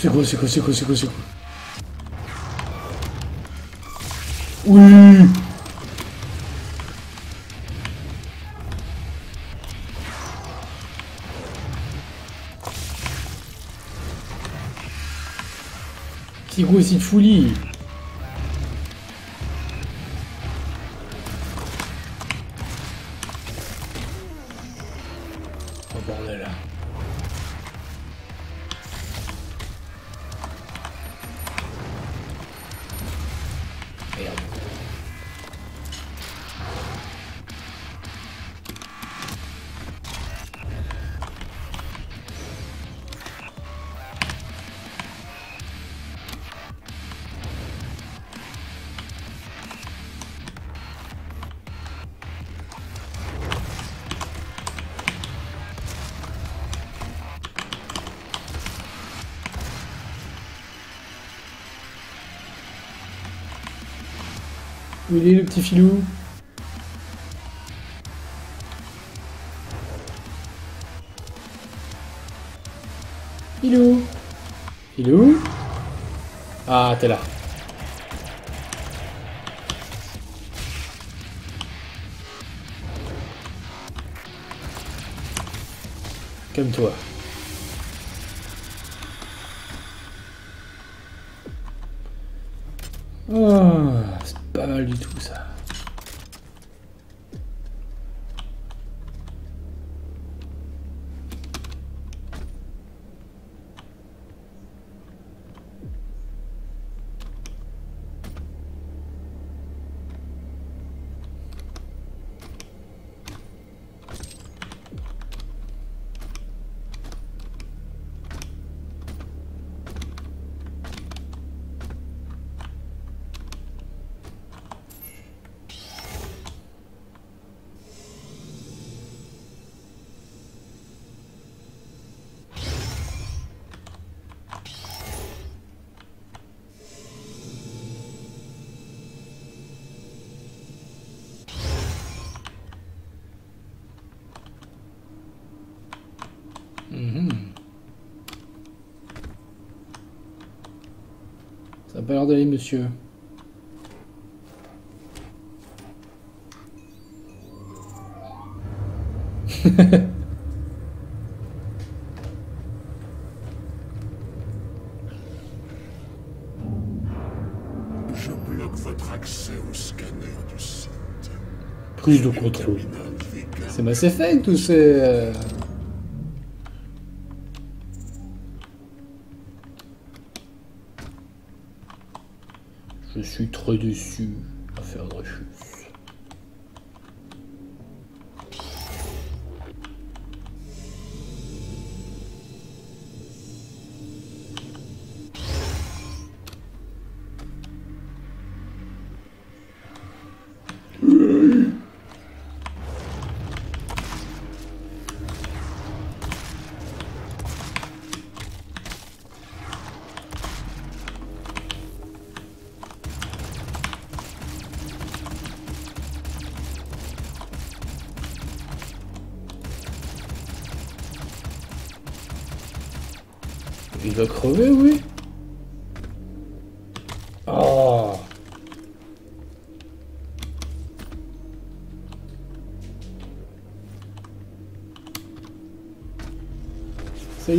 C'est quoi, c'est quoi, c'est quoi, c'est quoi, c'est quoi Oui. C'est quoi cette folie? Il est le petit filou pas l'air d'aller, monsieur. Je bloque votre accès au scanner du site. Prise de contrôle. C'est Mass Effect ou c'est... euh, Je suis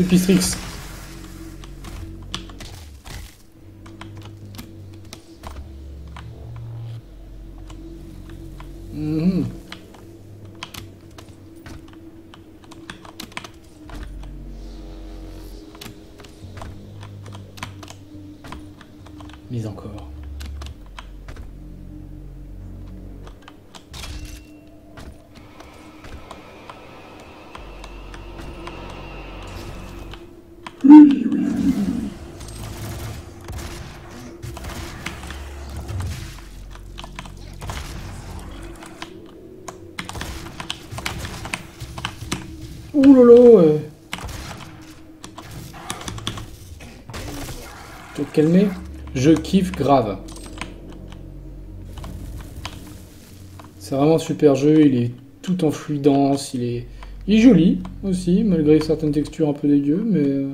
Pistrix grave. C'est vraiment super jeu, il est tout en fluidance, il est, il est joli aussi, malgré certaines textures un peu dégueu, mais... euh,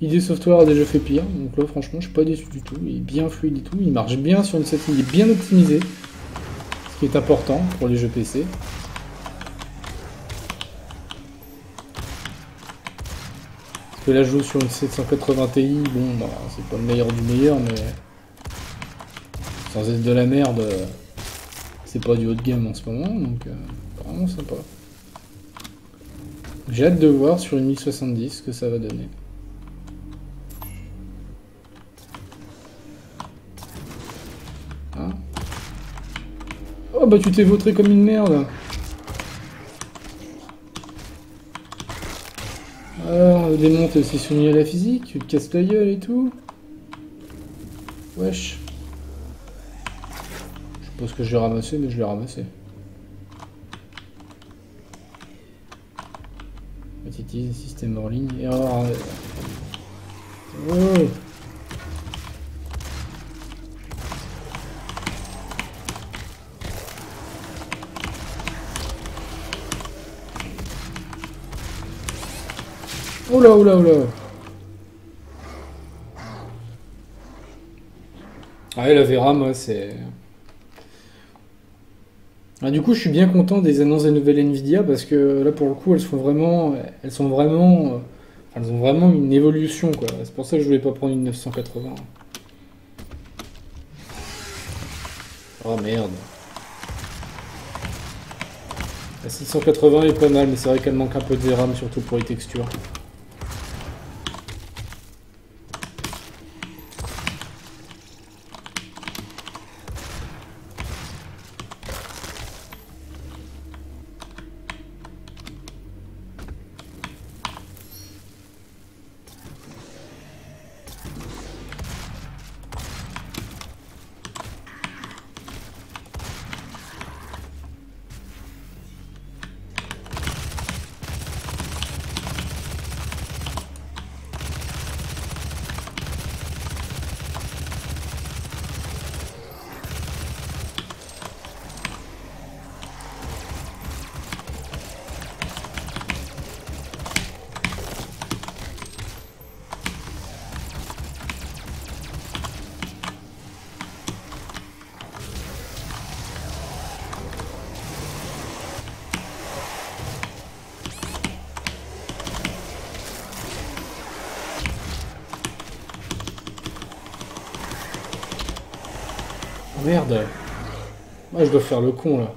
ID Software a déjà fait pire, donc là franchement je suis pas déçu du tout, il est bien fluide et tout, il marche bien sur une setting, il est bien optimisé, ce qui est important pour les jeux PC. Je joue sur une 780 Ti, bon bah c'est pas le meilleur du meilleur, mais sans être de la merde, c'est pas du haut de gamme en ce moment, donc euh, vraiment sympa. J'ai hâte de voir sur une 1070 ce que ça va donner. Hein? Oh bah tu t'es vautré comme une merde le démon aussi soumis à la physique, tu te casses la gueule et tout Wesh. Je suppose que je l'ai ramassé, mais je l'ai ramassé. Petite système hors ligne. Erreur. euh, Oh. Oula, oula, oula. Ouais, la Vera, moi, c'est. Ah, du coup, je suis bien content des annonces des nouvelles Nvidia parce que là, pour le coup, elles sont vraiment, elles sont vraiment, elles ont vraiment une évolution, quoi. C'est pour ça que je voulais pas prendre une 980. Oh merde. La 680 est pas mal, mais c'est vrai qu'elle manque un peu de VRAM, surtout pour les textures. Oh, merde. Moi, je dois faire le con, là.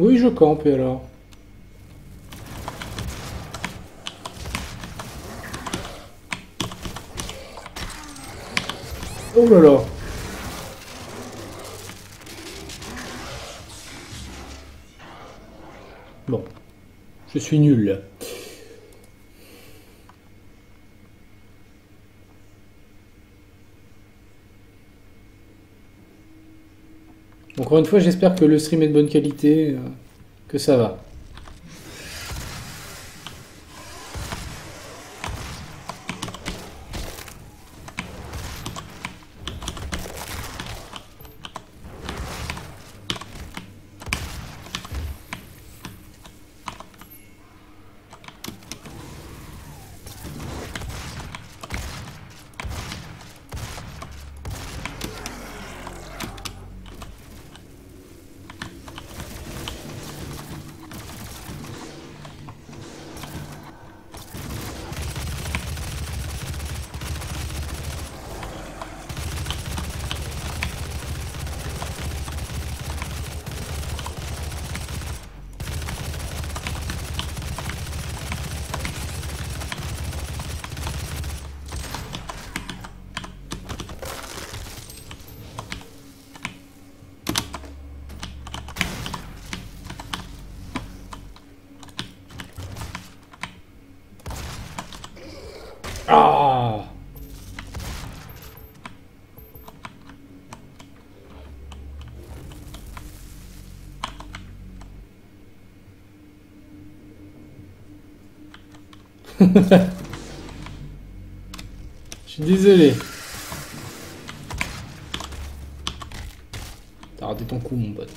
Oui, je alors Oh là là Bon. Je suis nul. Encore une fois, j'espère que le stream est de bonne qualité, euh, que ça va. Je suis désolé. T'as raté ton coup, mon pote.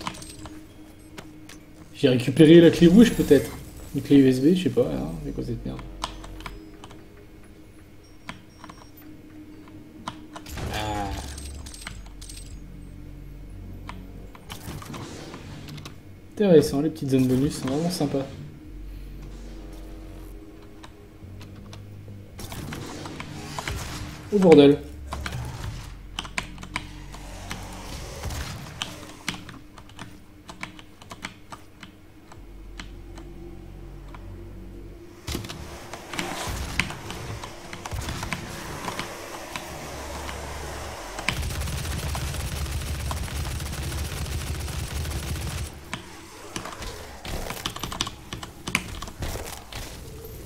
J'ai récupéré la clé rouge, peut-être. Une clé USB, je sais pas. C'est quoi cette merde. Intéressant, les petites zones bonus sont vraiment sympas. Au bordel.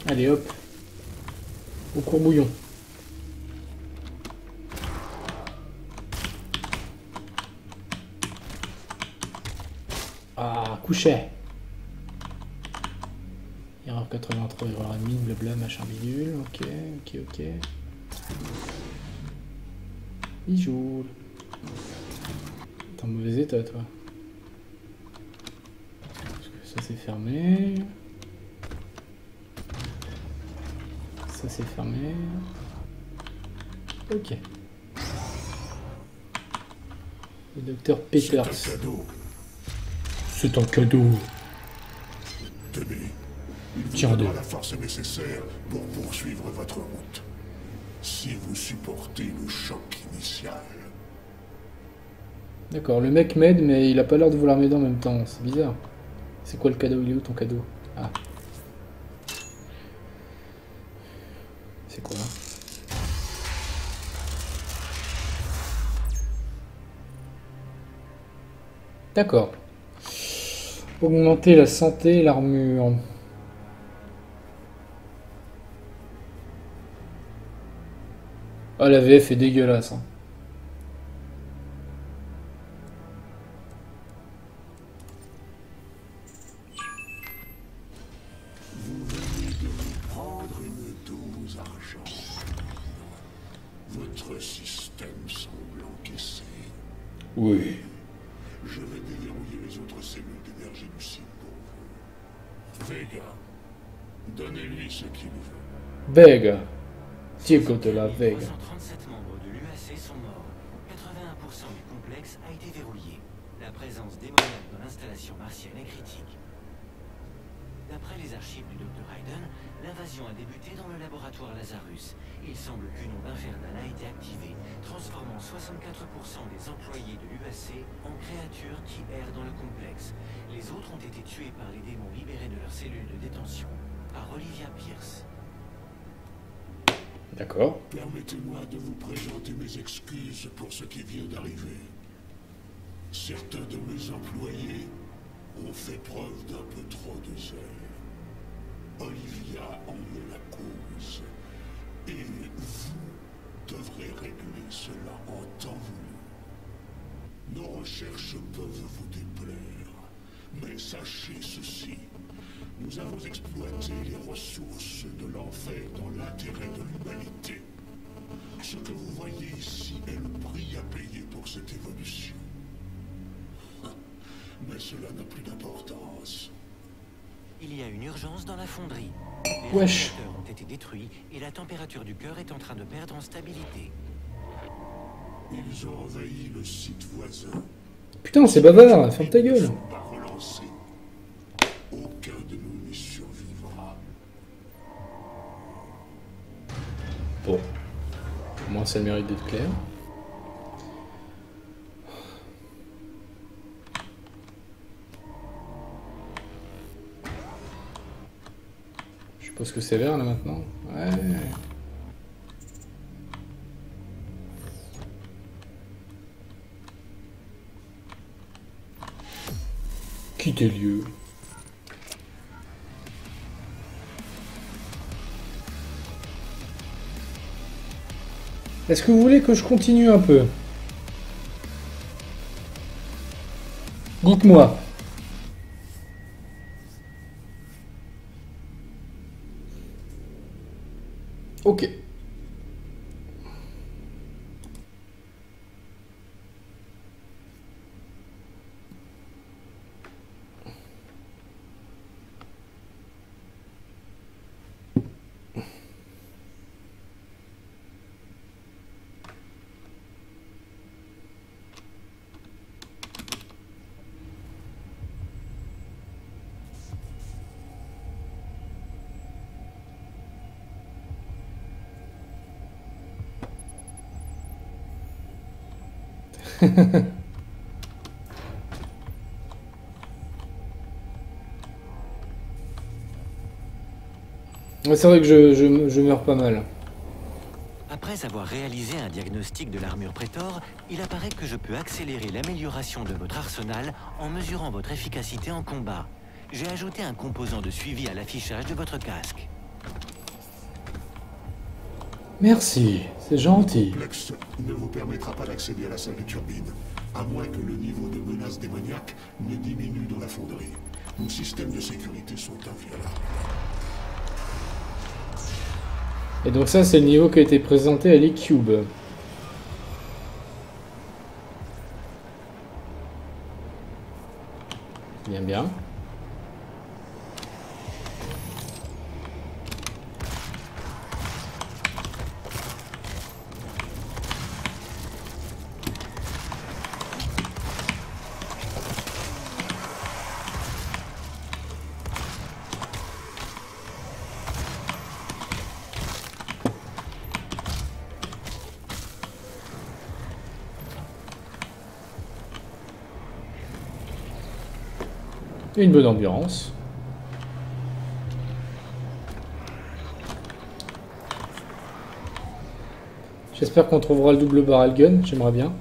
Allez hop. Au courbouillon. Ah, couchet. Erreur 83, erreur admin, blabla, machin bidule. Ok, ok, ok. Bijou. T'es en mauvais état, toi. Parce que ça c'est fermé. Ça c'est fermé. Ok. Le docteur C'est un Peters. Cadeau. C'est un cadeau. Tenez. Il vous Tiens, donnera la force nécessaire pour poursuivre votre route. Si vous supportez le choc initial. D'accord, le mec m'aide, mais il a pas l'air de vouloir m'aider en même temps. C'est bizarre. C'est quoi le cadeau? Il est où ton cadeau? Ah. C'est quoi? D'accord. Augmenter la santé et l'armure. Ah, la VF est dégueulasse. hein. Prendre Vega. Diego de la Vega. 337 membres de l'UAC sont morts. 81% du complexe a été verrouillé. La présence démoniaque dans l'installation martienne est critique. D'après les archives du Dr. Hayden, l'invasion a débuté dans le laboratoire Lazarus. Il semble qu'une onde infernale a été activée, transformant 64% des employés de l'UAC en créatures qui errent dans le complexe. Les autres ont été tués par les démons libérés de leurs cellules de détention par Olivia Pierce. D'accord. Permettez-moi de vous présenter mes excuses pour ce qui vient d'arriver. Certains de mes employés ont fait preuve d'un peu trop de zèle. Olivia en est la cause. Et vous devrez régler cela en temps voulu. Nos recherches peuvent vous déplaire. Mais sachez ceci. Nous avons exploité les ressources de l'enfer dans l'intérêt de l'humanité. Ce que vous voyez ici est le prix à payer pour cette évolution. Mais cela n'a plus d'importance. Il y a une urgence dans la fonderie. Les Wesh. ont été détruits et la température du cœur est en train de perdre en stabilité. Ils ont envahi le site voisin. Putain, c'est bavard, ferme ta gueule. sont pas relancés. Moins, ça mérite d'être clair. Je suppose que c'est vert là maintenant. Ouais. Quitter lieu. Est-ce que vous voulez que je continue un peu Dites-moi. Ok. Ouais, C'est vrai que je, meurs pas mal. Après avoir réalisé un diagnostic de l'armure Prétor, il apparaît que je peux accélérer l'amélioration de votre arsenal en mesurant votre efficacité en combat. J'ai ajouté un composant de suivi à l'affichage de votre casque. Merci, c'est gentil. Complexe ne vous permettra pas d'accéder à la salle de turbine, à moins que le niveau de menace démoniaque ne diminue dans la fonderie. Nos systèmes de sécurité sont inviolables. Et donc ça, c'est le niveau qui a été présenté à l'e-cube. Bien, bien. Une bonne ambiance. J'espère qu'on trouvera le double barrel gun, j'aimerais bien.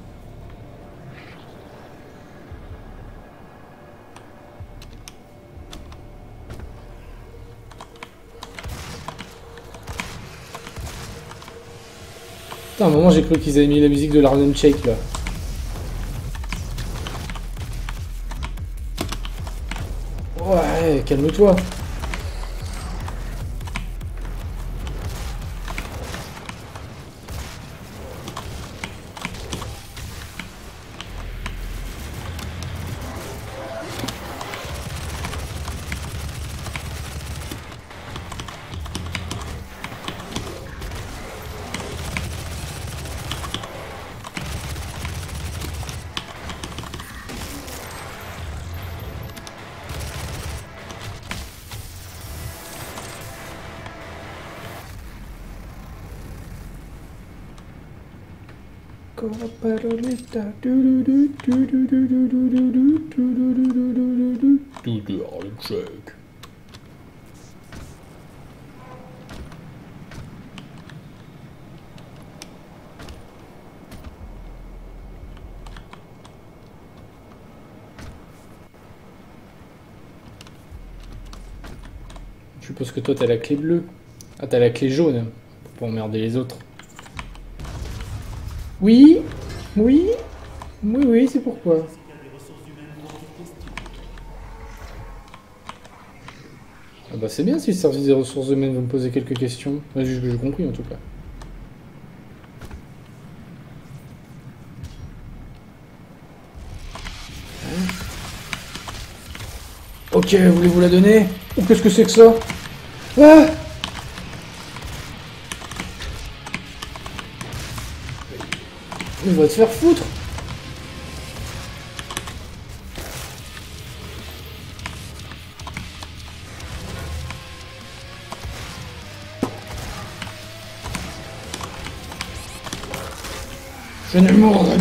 Putain, à un moment j'ai cru qu'ils avaient mis la musique de l'Harlem Shake là. Calme-toi. Harlem Shake. Je suppose que toi t'as la clé bleue. Ah t'as la clé jaune pour emmerder les autres. Oui, oui, oui, oui, c'est pourquoi. Ah bah c'est bien si le service des ressources humaines veut me poser quelques questions. Ouais, J'ai j'ai compris en tout cas. Ok, voulez-vous la donner? Ou qu'est-ce que c'est que ça? Ah Il va te faire foutre. Je ne mourrai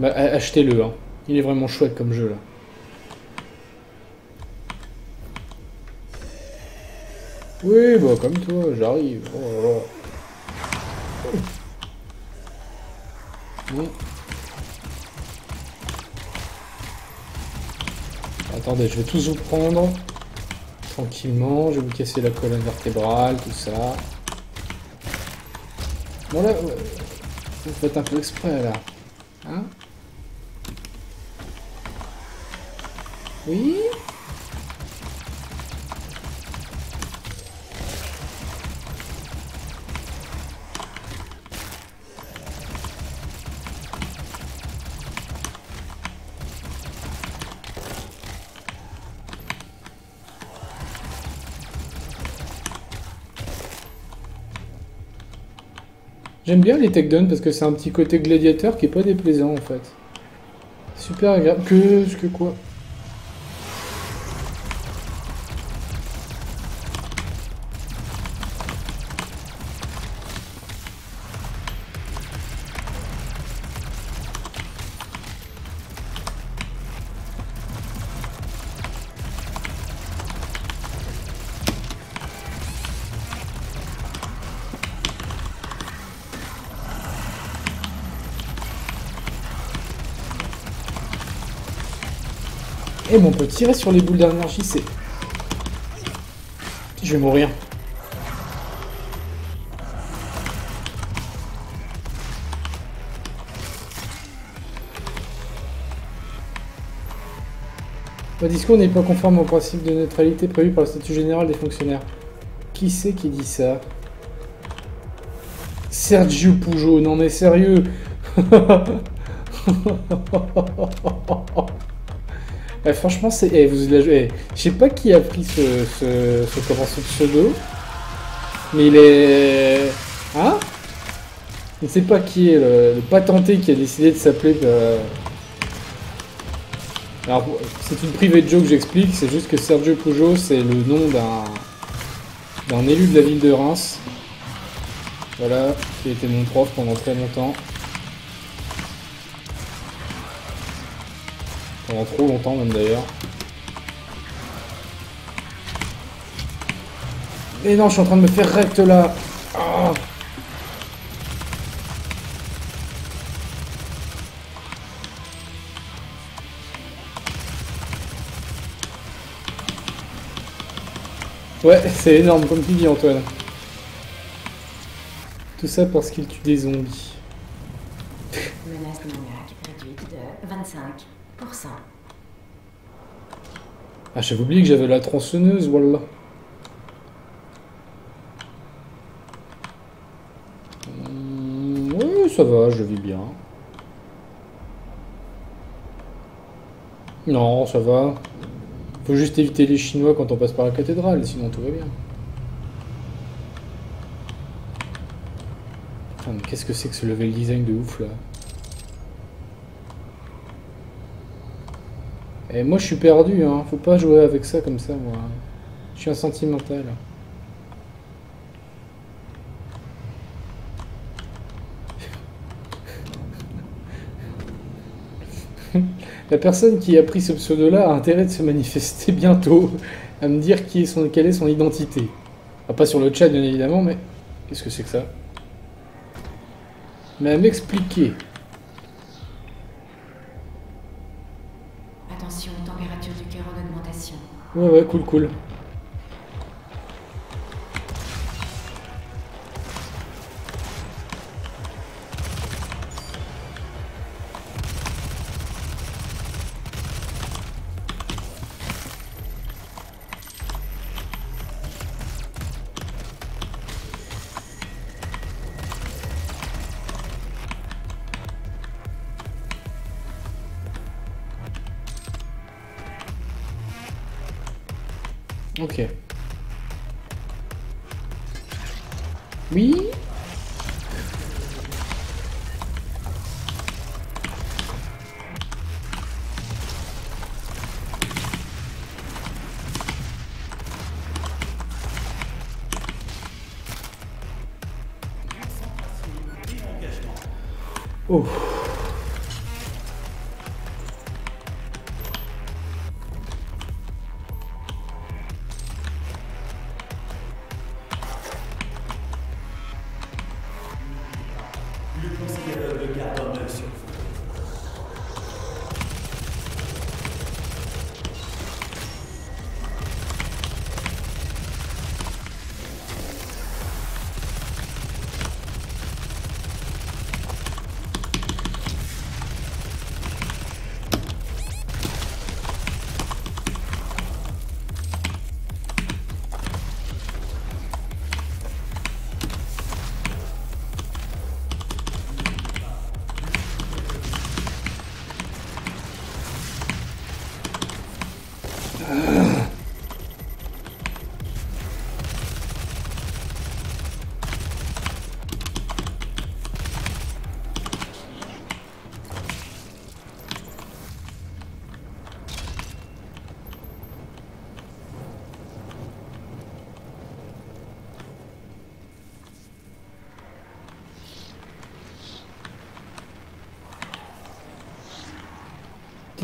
Bah, achetez-le, hein. Il est vraiment chouette comme jeu, là. Oui, bah, comme toi, j'arrive. Oh là là. Attendez, je vais tous vous prendre. Tranquillement, je vais vous casser la colonne vertébrale, tout ça. Bon là, vous faites un peu exprès là. J'aime bien les takedowns parce que c'est un petit côté gladiateur qui est pas déplaisant en fait. Super agréable. Que, que quoi? Eh, mais on peut tirer sur les boules d'énergie, c'est... Je vais mourir. Votre discours n'est pas conforme au principe de neutralité prévu par le statut général des fonctionnaires. Qui c'est qui dit ça? Sergio Pujo, non mais sérieux? Eh, franchement, c'est. eh, vous eh, je sais pas qui a pris ce, ce, ce, comment, pseudo, mais il est. Hein? Je ne sais pas qui est le, le patenté qui a décidé de s'appeler. euh, Alors, c'est une private joke, j'explique. C'est juste que Sergio Pujo, c'est le nom d'un d'un élu de la ville de Reims. Voilà, qui été mon prof pendant très longtemps. Pendant trop longtemps même d'ailleurs. Mais non, je suis en train de me faire recte là. Ah. Ouais, c'est énorme comme tu dis Antoine. Tout ça parce qu'il tue des zombies. Menace réduite de 25%. Ah, j'avais oublié que j'avais la tronçonneuse, voilà. Hum, ouais, ça va, je vis bien. Non, ça va. Faut juste éviter les Chinois quand on passe par la cathédrale, sinon tout va bien. Qu'est-ce que c'est que ce level design de ouf là? Et moi je suis perdu, hein. Faut pas jouer avec ça comme ça, moi. Je suis un sentimental. La personne qui a pris ce pseudo-là a intérêt de se manifester bientôt, à me dire qui est son, quelle est son identité. Ah, pas sur le chat, bien évidemment, mais qu'est-ce que c'est que ça? Mais à m'expliquer. Attention, température du cœur en augmentation. Ouais, ouais, cool, cool. Oh.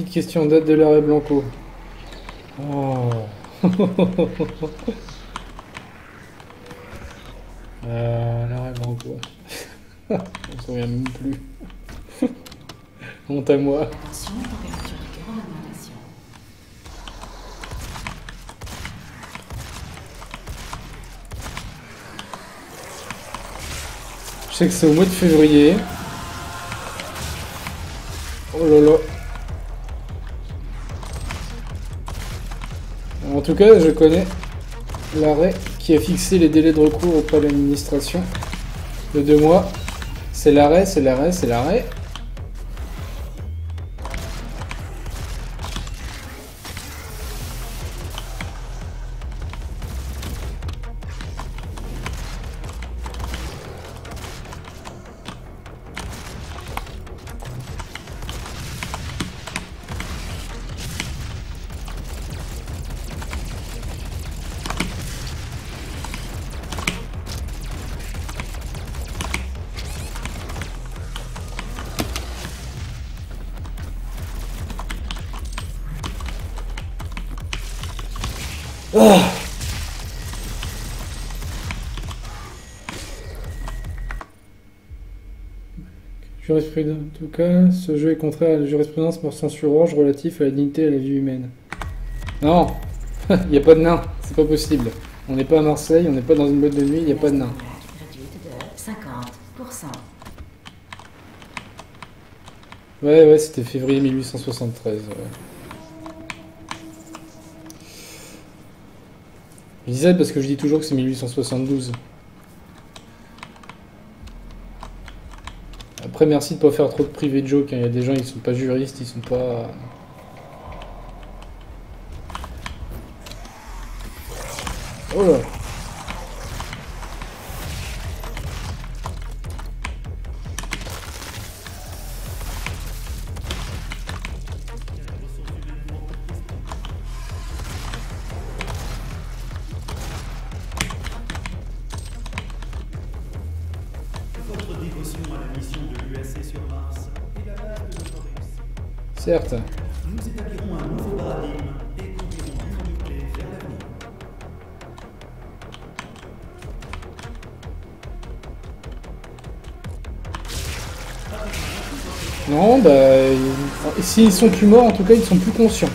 Petite question date de l'arrêt Blanco. Oh. euh, l'arrêt Blanco. Je me souviens même plus. Honte à moi. Attention, température du cœur en augmentation. Je sais que c'est au mois de février. Oh là là. Tout cas, je connais l'arrêt qui a fixé les délais de recours auprès de l'administration de deux mois. C'est l'arrêt, c'est l'arrêt, c'est l'arrêt. Jurisprudence. En tout cas, ce jeu est contraire à la jurisprudence pour orange relatif à la dignité et à la vie humaine. Non Il n'y a pas de nain, c'est pas possible. On n'est pas à Marseille, on n'est pas dans une boîte de nuit, il n'y a pas de nain. Réduite de 50%. Ouais, ouais, c'était février 1873. ouais. Je disais parce que je dis toujours que c'est 1872. Après, merci de pas faire trop de privé de joke. hein. Il y a des gens, ils sont pas juristes, ils sont pas. Non, bah. ils- S'ils sont plus morts, en tout cas, ils sont plus conscients.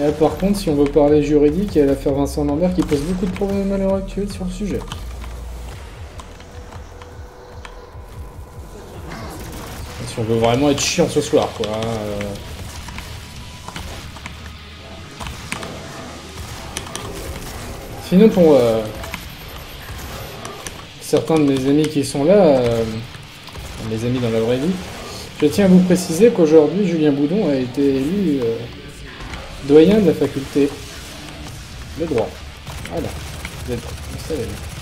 Là, par contre, si on veut parler juridique, il y a l'affaire Vincent Lambert qui pose beaucoup de problèmes à l'heure actuelle sur le sujet. Si on veut vraiment être chiant ce soir, quoi. hein, euh. Sinon, pour euh, certains de mes amis qui sont là, euh, mes amis dans la vraie vie, je tiens à vous préciser qu'aujourd'hui, Julien Boudon a été élu euh, doyen de la faculté de droit. Voilà, vous êtes installés là.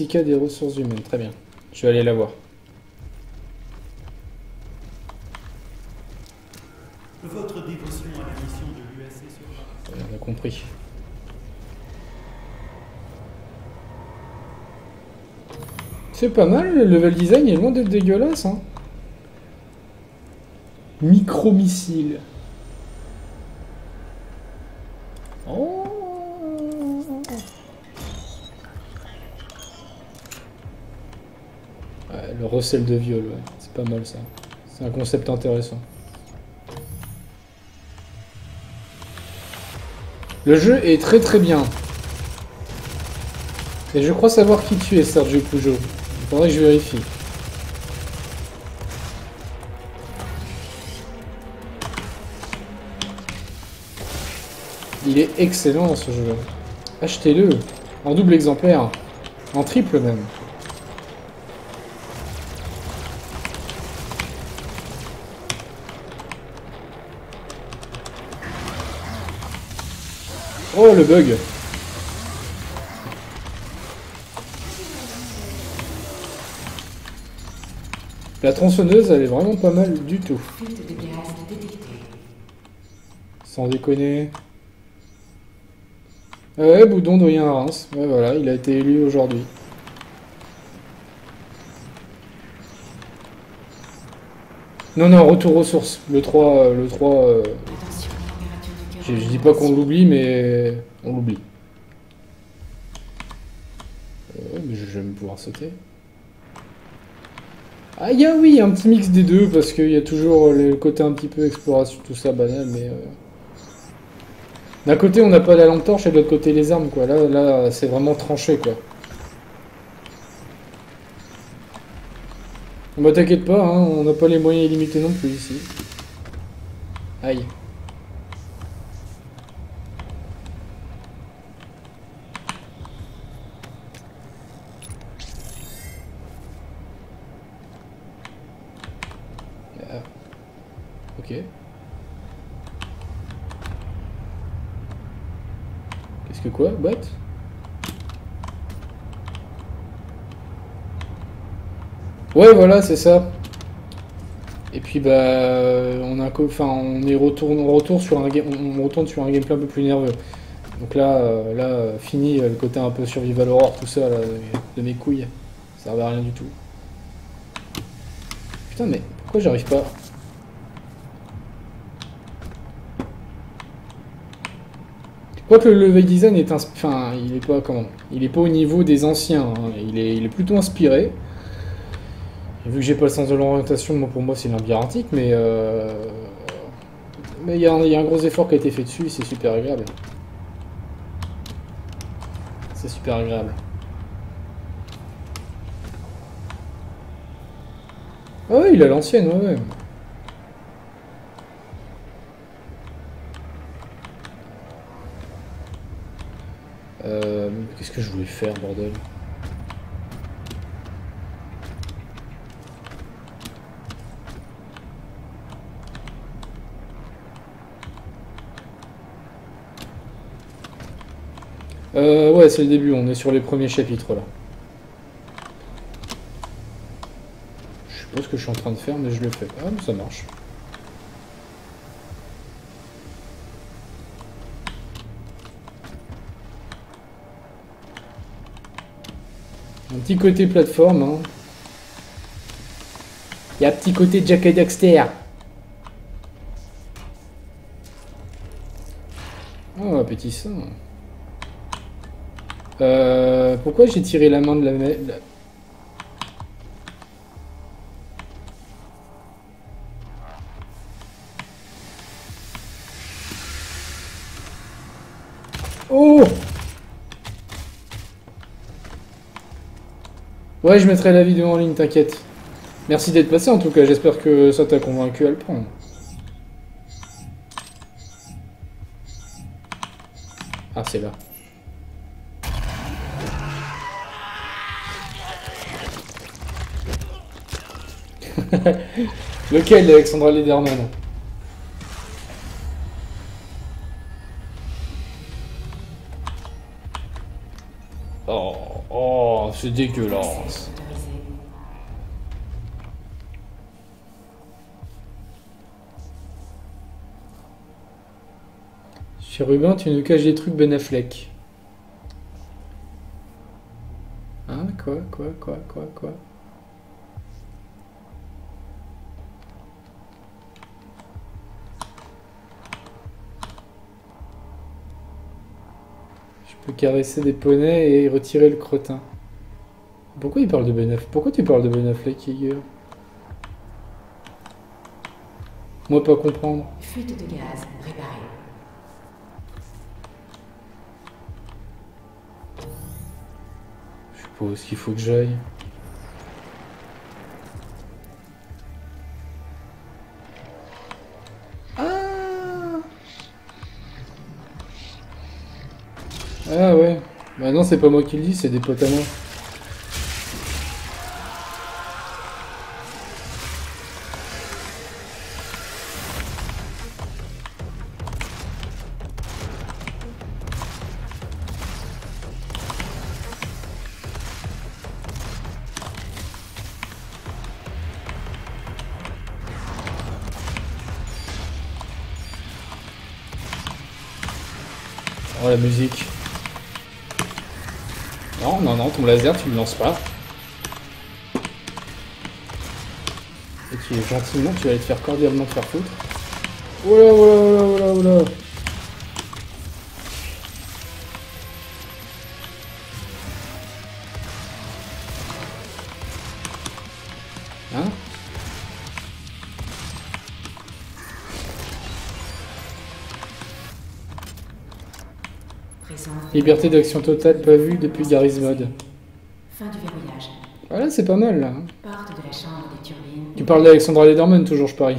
Jessica des ressources humaines, très bien. Je vais aller la voir. Votre dévotion à la mission de sur. On a compris. C'est pas mal, le level design est loin d'être dégueulasse. Hein. Micro-missile. Recel de viol, ouais. c'est pas mal ça. C'est un concept intéressant. Le jeu est très très bien. Et je crois savoir qui tu es, Sergio Pujo. Il faudrait que je vérifie. Il est excellent ce jeu. Achetez-le. En double exemplaire. En triple même. Oh bug La tronçonneuse, elle est vraiment pas mal du tout. Sans déconner. Ah Ouais, Boudon doyen Reims. Ouais, voilà, il a été élu aujourd'hui. Non, non, retour aux sources. Le 3, euh, le 3 je, dis pas qu'on l'oublie, mais on l'oublie. Euh, je vais même pouvoir sauter. Ah, y a oui, un petit mix des deux, parce qu'il y a toujours le côté un petit peu exploration, tout ça, banal, mais... euh, D'un côté, on n'a pas la lampe torche, et de l'autre côté, les armes, quoi. Là, là c'est vraiment tranché, quoi. Bah t'inquiète pas, hein, on n'a pas les moyens illimités non plus, ici. Aïe. Ah. Ok. Qu'est-ce que quoi Boîte Ouais, voilà, c'est ça. Et puis bah, on est retourne, on retourne sur un, on retourne sur un gameplay un peu plus nerveux. Donc là, euh, là, euh, fini euh, le côté un peu survival horror, tout ça, là, de mes couilles. Ça servait à rien du tout. Putain, mais pourquoi j'arrive pas? Quoique le level design est enfin, il est pas comment? Il est pas au niveau des anciens. hein. Il est, il est plutôt inspiré. Vu que j'ai pas le sens de l'orientation, moi, pour moi c'est labyrinthique, mais euh... mais il y, a un- il y a un gros effort qui a été fait dessus, c'est super agréable. C'est super agréable. Ah ouais, il a l'ancienne, ouais, ouais. Euh, Qu'est-ce que je voulais faire, bordel? Euh, ouais, c'est le début, on est sur les premiers chapitres là. Je sais pas ce que je suis en train de faire, mais je le fais. Ah, ça marche. Un petit côté plateforme, hein. Il y a un petit côté Jack et Daxter. Oh, appétissant. Euh, pourquoi j'ai tiré la main de la... Oh Ouais, je mettrai la vidéo en ligne, t'inquiète. Merci d'être passé en tout cas, j'espère que ça t'a convaincu à le prendre. Ah, c'est là. Lequel, Alexandra Lederman Oh, oh, c'est dégueulasse. Chez Rubin, tu nous caches des trucs Ben Affleck. Hein Quoi Quoi Quoi Quoi Quoi? Caresser des poneys et retirer le crottin. Pourquoi il parle de Ben Affleck Pourquoi tu parles de Ben Affleck, Yeager? Moi, pas comprendre. Fuite de gaz réparée. Je est-ce qu'il faut que j'aille. c'est pas moi qui le dis, c'est des potes oh, la musique. Ton laser, tu le lances pas. Et tu es gentiment, tu vas aller te faire cordialement te faire foutre. Oula, oula, oula, oula, oula. Hein. Liberté d'action totale pas vue depuis Garry's Mod. C'est pas mal là. Porte de la chambre des turbines. Tu parles d'Alexandra Lederman, toujours, je parie.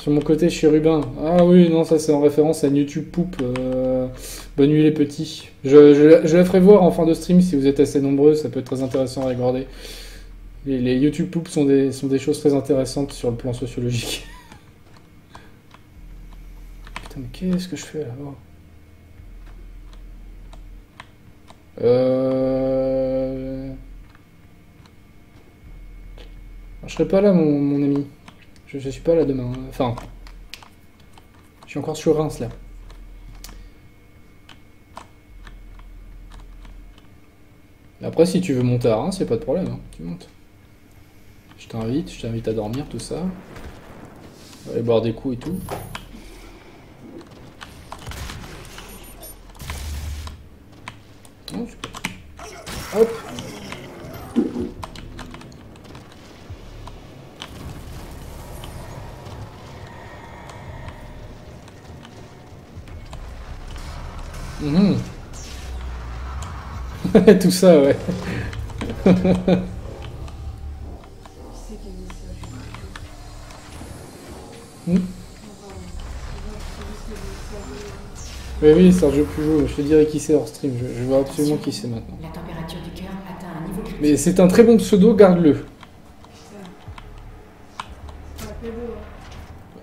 Sur mon côté, chérubin. Ah oui, non, ça c'est en référence à une YouTube Poupe. euh, Bonne nuit les petits. Je, je, je la ferai voir en fin de stream si vous êtes assez nombreux, ça peut être très intéressant à regarder. Les, les YouTube Poupe sont des, sont des choses très intéressantes sur le plan sociologique. Putain, mais qu'est-ce que je fais là? Oh. Euh... Je serai pas là, mon, ami. Je, suis pas là demain. Enfin, je suis encore sur Reims là. Après, si tu veux monter à Reims, a pas de problème. hein, Tu montes. Je t'invite, je t'invite à dormir, tout ça. Aller boire des coups et tout. Hop. Mhm. Tout ça, ouais. Oui, oui, Sergio Pujol, je te dirai qui c'est hors stream, je, je vois absolument qui c'est maintenant. La température du cœur atteint un niveau critique. Mais c'est un très bon pseudo, garde-le.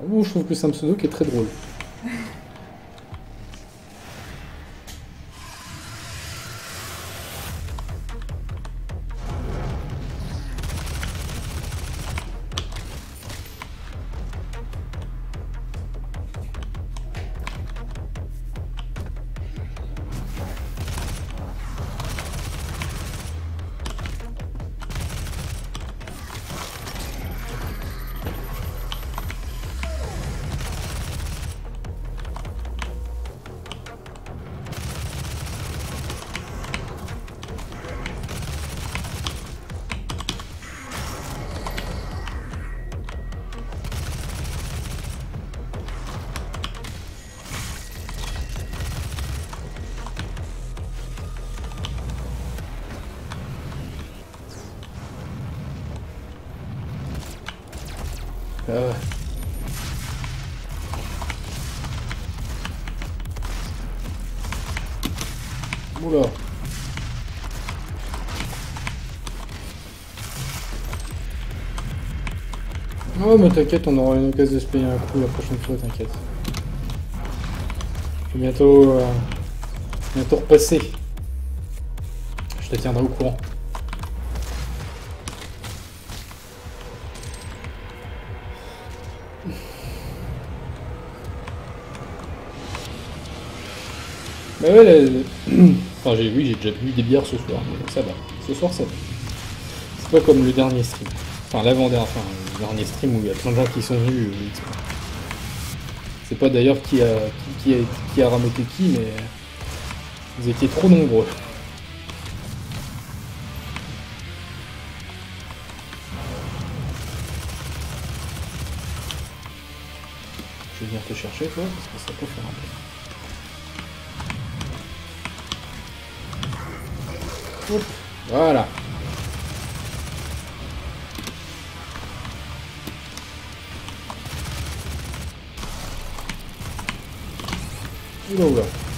Moi, je trouve que c'est un pseudo qui est très drôle. T'inquiète, on aura une occasion de se payer un coup la prochaine fois, t'inquiète. Je vais bientôt, euh, bientôt repasser. Je te tiendrai au courant. Bah ouais, là, enfin, j'ai oui, j'ai déjà bu des bières ce soir, mais ça va. Ce soir, ça va. C'est pas comme le dernier stream. Enfin, l'avant-dernier, enfin, le dernier stream où il y a plein de gens qui sont venus. euh. C'est pas d'ailleurs qui a, qui, qui mais vous étiez trop nombreux. Je vais venir te chercher, toi, parce que ça peut faire un peu. Voilà. Oula oula.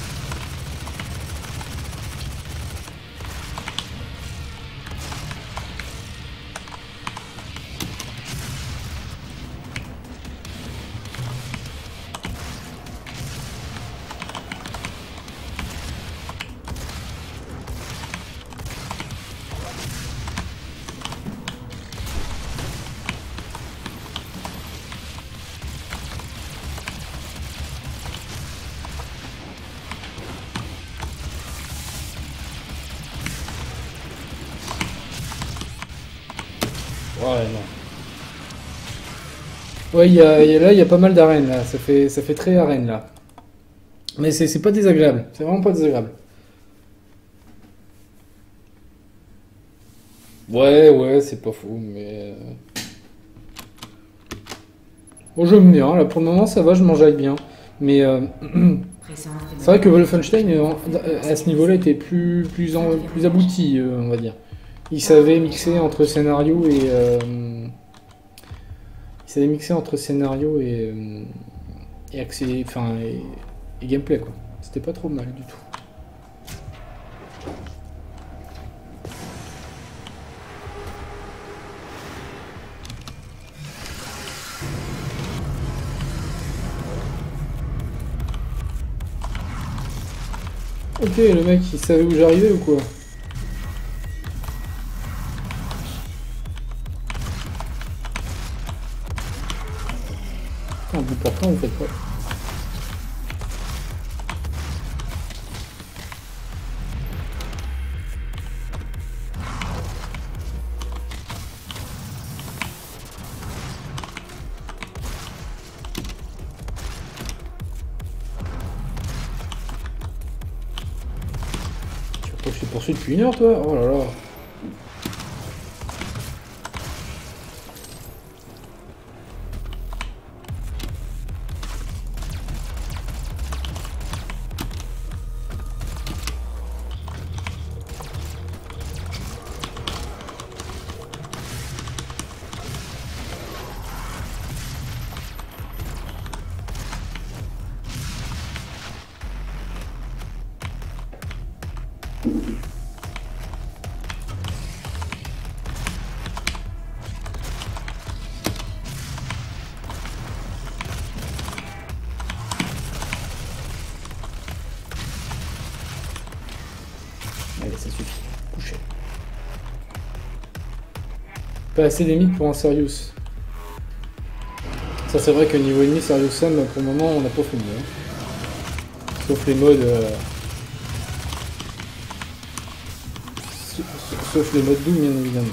Y a, là, il y a pas mal d'arènes, là. Ça fait, ça fait très arène, là. Mais c'est pas désagréable. C'est vraiment pas désagréable. Ouais, ouais, c'est pas fou, mais... Bon, j'aime bien. Là, pour le moment, ça va, je m'enjaille bien. Mais euh, c'est vrai que Wolfenstein, euh, à ce niveau-là, était plus, plus, en- plus abouti, euh, on va dire. Il savait mixer entre scénario et... savait mixer entre scénario et... euh, accès, et, et gameplay, quoi. C'était pas trop mal du tout. Ok, le mec, il savait où j'arrivais ou quoi? Une heure, toi? Oh là là. Assez d'ennemis pour un Serious. Ça, c'est vrai que niveau ennemi, Serious Sam, pour le moment, on n'a pas fini. hein. Sauf les modes. euh, sa- Sauf les modes Doom, bien évidemment.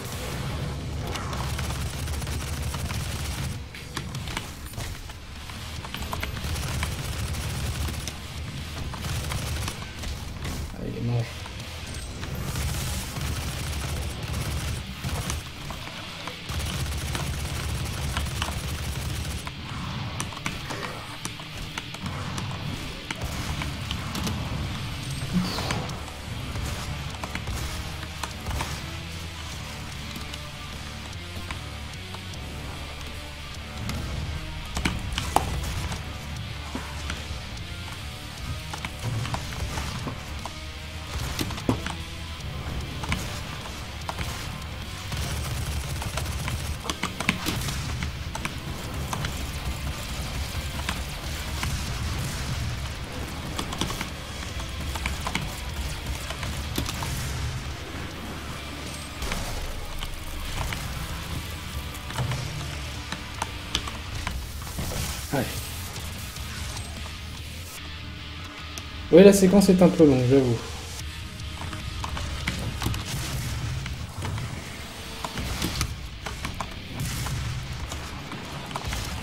Ouais, la séquence est un peu longue, j'avoue.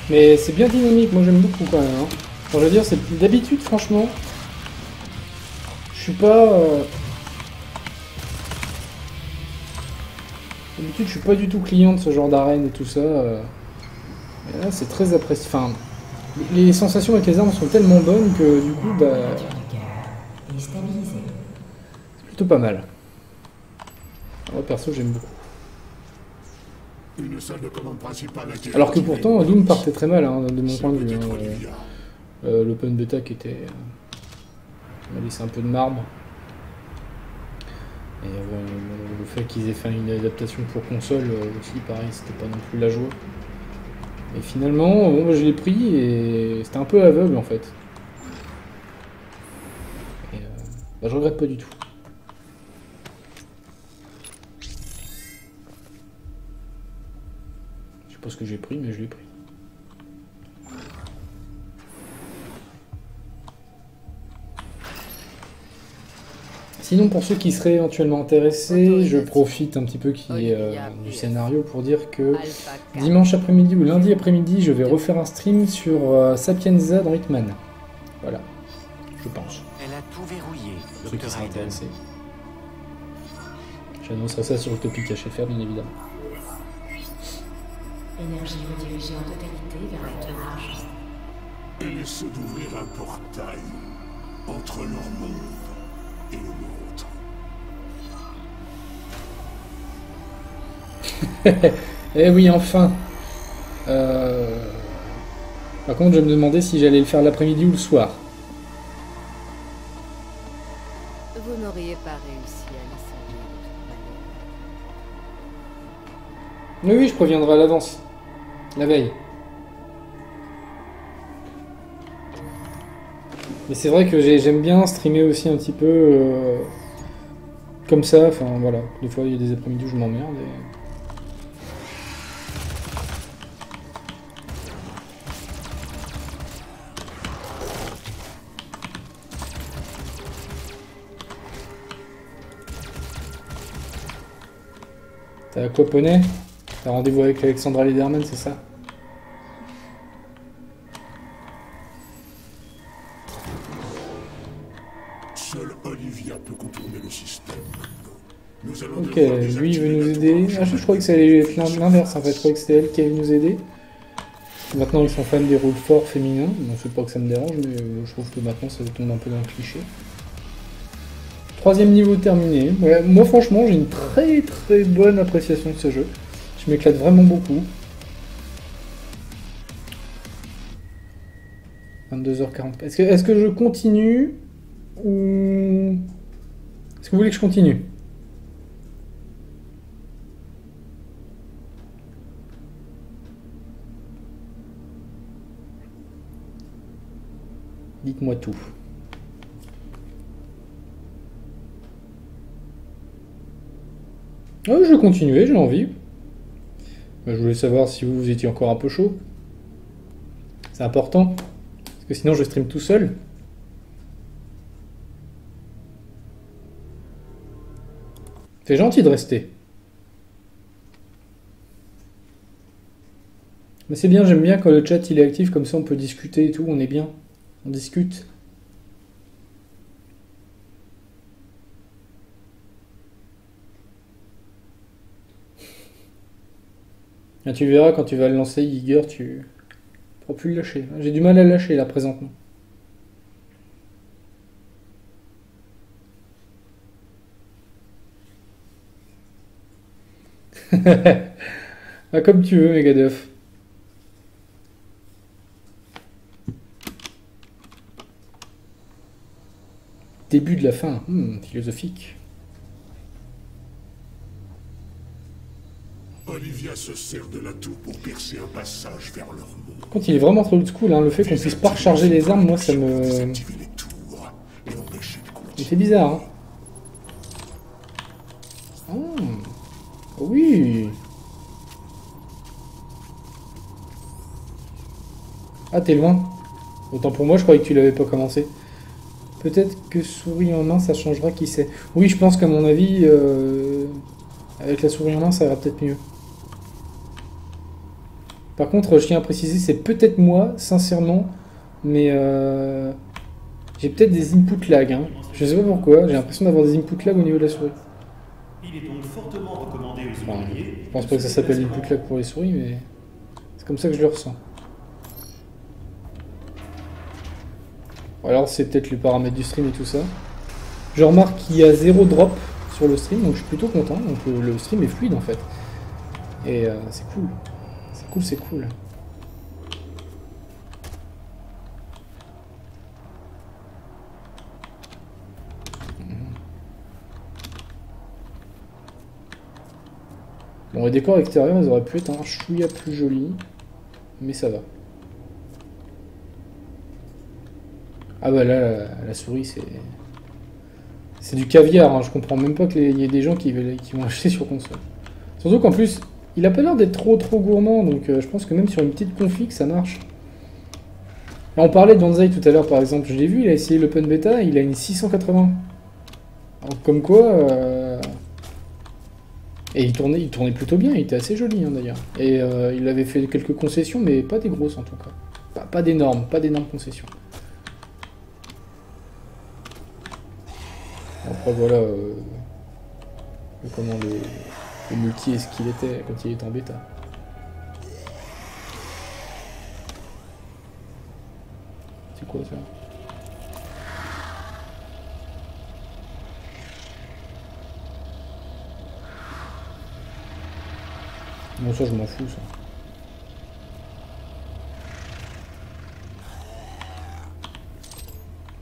Mais c'est bien dynamique, moi j'aime beaucoup quand même. hein. Je veux dire, c'est d'habitude, franchement, je suis pas. euh, D'habitude, je suis pas du tout client de ce genre d'arène et tout ça. euh. Là, c'est très apprécié. Enfin, les sensations avec les armes sont tellement bonnes que du coup, bah, du cœur est stabilisée. c'est plutôt pas mal. Moi, perso, j'aime beaucoup. Une salle de commande principale a été Alors que pourtant, Doom partait très mal, hein, de mon point de vue. hein. Euh, L'open beta qui était. euh, m'a laissé un peu de marbre. Et euh, le fait qu'ils aient fait une adaptation pour console euh, aussi, pareil, c'était pas non plus la joie. Et finalement, bon, bah, je l'ai pris et c'était un peu aveugle en fait. Et, bah, je regrette pas du tout. Pas ce que j'ai pris, mais je l'ai pris. Sinon, pour ceux qui seraient éventuellement intéressés, je profite un petit peu qui, euh, du scénario pour dire que Alpha 4. dimanche après-midi ou lundi après-midi, je vais refaire un stream sur euh, Sapienza dans Hitman. Voilà, je pense. Elle a tout verrouillé, ceux qui seraient intéressés. J'annoncerai ça sur le topic HFR, bien évidemment. Énergie redirigée en totalité vers l'entourage. Et essaie d'ouvrir un portail entre leur monde et le nôtre. Eh oui, enfin Euh, Par contre, je me demandais si j'allais le faire l'après-midi ou le soir. Vous n'auriez pas réussi à manière. Oui, oui, je préviendrai à l'avance. La veille. Mais c'est vrai que j'ai- j'aime bien streamer aussi un petit peu euh, comme ça. Enfin voilà, des fois il y a des après-midi où je m'emmerde. et- T'as aquaponé T'as rendez-vous avec Alexandra Lederman, c'est ça? Seul Olivia peut contourner le système. Nous allons Ok, lui il veut nous aider. Ah, je, je croyais que ça allait être l'in- l'inverse en fait. Je croyais que c'était elle qui allait nous aider. Maintenant ils sont fans des rôles forts féminins. Bon, c'est pas que ça me dérange, mais euh, je trouve que maintenant ça tombe un peu dans le cliché. Troisième niveau terminé. Ouais, moi franchement j'ai une très très bonne appréciation de ce jeu. Je m'éclate vraiment beaucoup. 22h40. Est-ce que, est-ce que je continue ou... Est-ce que vous voulez que je continue? Dites-moi tout. Ah, je vais continuer, j'ai envie. Je voulais savoir si vous, vous étiez encore un peu chaud. C'est important. Parce que sinon je stream tout seul. C'est gentil de rester. Mais c'est bien, j'aime bien quand le chat il est actif, comme ça on peut discuter et tout, on est bien. On discute. Ah, tu verras quand tu vas le lancer, Giger, tu pourras plus le lâcher. J'ai du mal à le lâcher là présentement. ah, comme tu veux, Megaduff. Début de la fin, Hmm, philosophique. Olivia se sert de la tour pour percer un passage vers leur monde. Par contre, il est vraiment trop old school, hein. le fait qu'on puisse pas recharger les armes, moi ça me. Il fait bizarre, hein. Ah. Oui. Ah, t'es loin. Autant pour moi, je croyais que tu l'avais pas commencé. Peut-être que souris en main, ça changera, qui sait. Oui, je pense qu'à mon avis, euh, avec la souris en main, ça ira peut-être mieux. Par contre, je tiens à préciser, c'est peut-être moi, sincèrement, mais euh, j'ai peut-être des input lag. Hein. Je sais pas pourquoi, j'ai l'impression d'avoir des input lag au niveau de la souris. Il est donc fortement recommandé aux Enfin, je pense pas que ça s'appelle input lag pour les souris, mais c'est comme ça que je le ressens. Alors c'est peut-être les paramètres du stream et tout ça. Je remarque qu'il y a zéro drop sur le stream, donc je suis plutôt content. Donc le, le stream est fluide en fait. Et euh, c'est cool. C'est cool. Bon, les décors extérieurs, ils auraient pu être un chouïa plus jolis, mais ça va. Ah bah là, la, souris, c'est... C'est du caviar, hein. je comprends même pas qu'il y ait des gens qui, qui vont acheter sur console. Surtout qu'en plus, il a pas l'air d'être trop trop gourmand, donc euh, je pense que même sur une petite config, ça marche. On parlait de Banzai tout à l'heure, par exemple, je l'ai vu, il a essayé l'open beta, il a une 680. Alors, comme quoi. euh, Et il tournait, plutôt bien, il était assez joli hein, d'ailleurs. Et euh, il avait fait quelques concessions, mais pas des grosses en tout cas. Pas, pas d'énormes, pas d'énormes concessions. Après voilà. Comment le, le multi est ce qu'il était quand il était en bêta. C'est quoi ça Non, ça, je m'en fous, ça.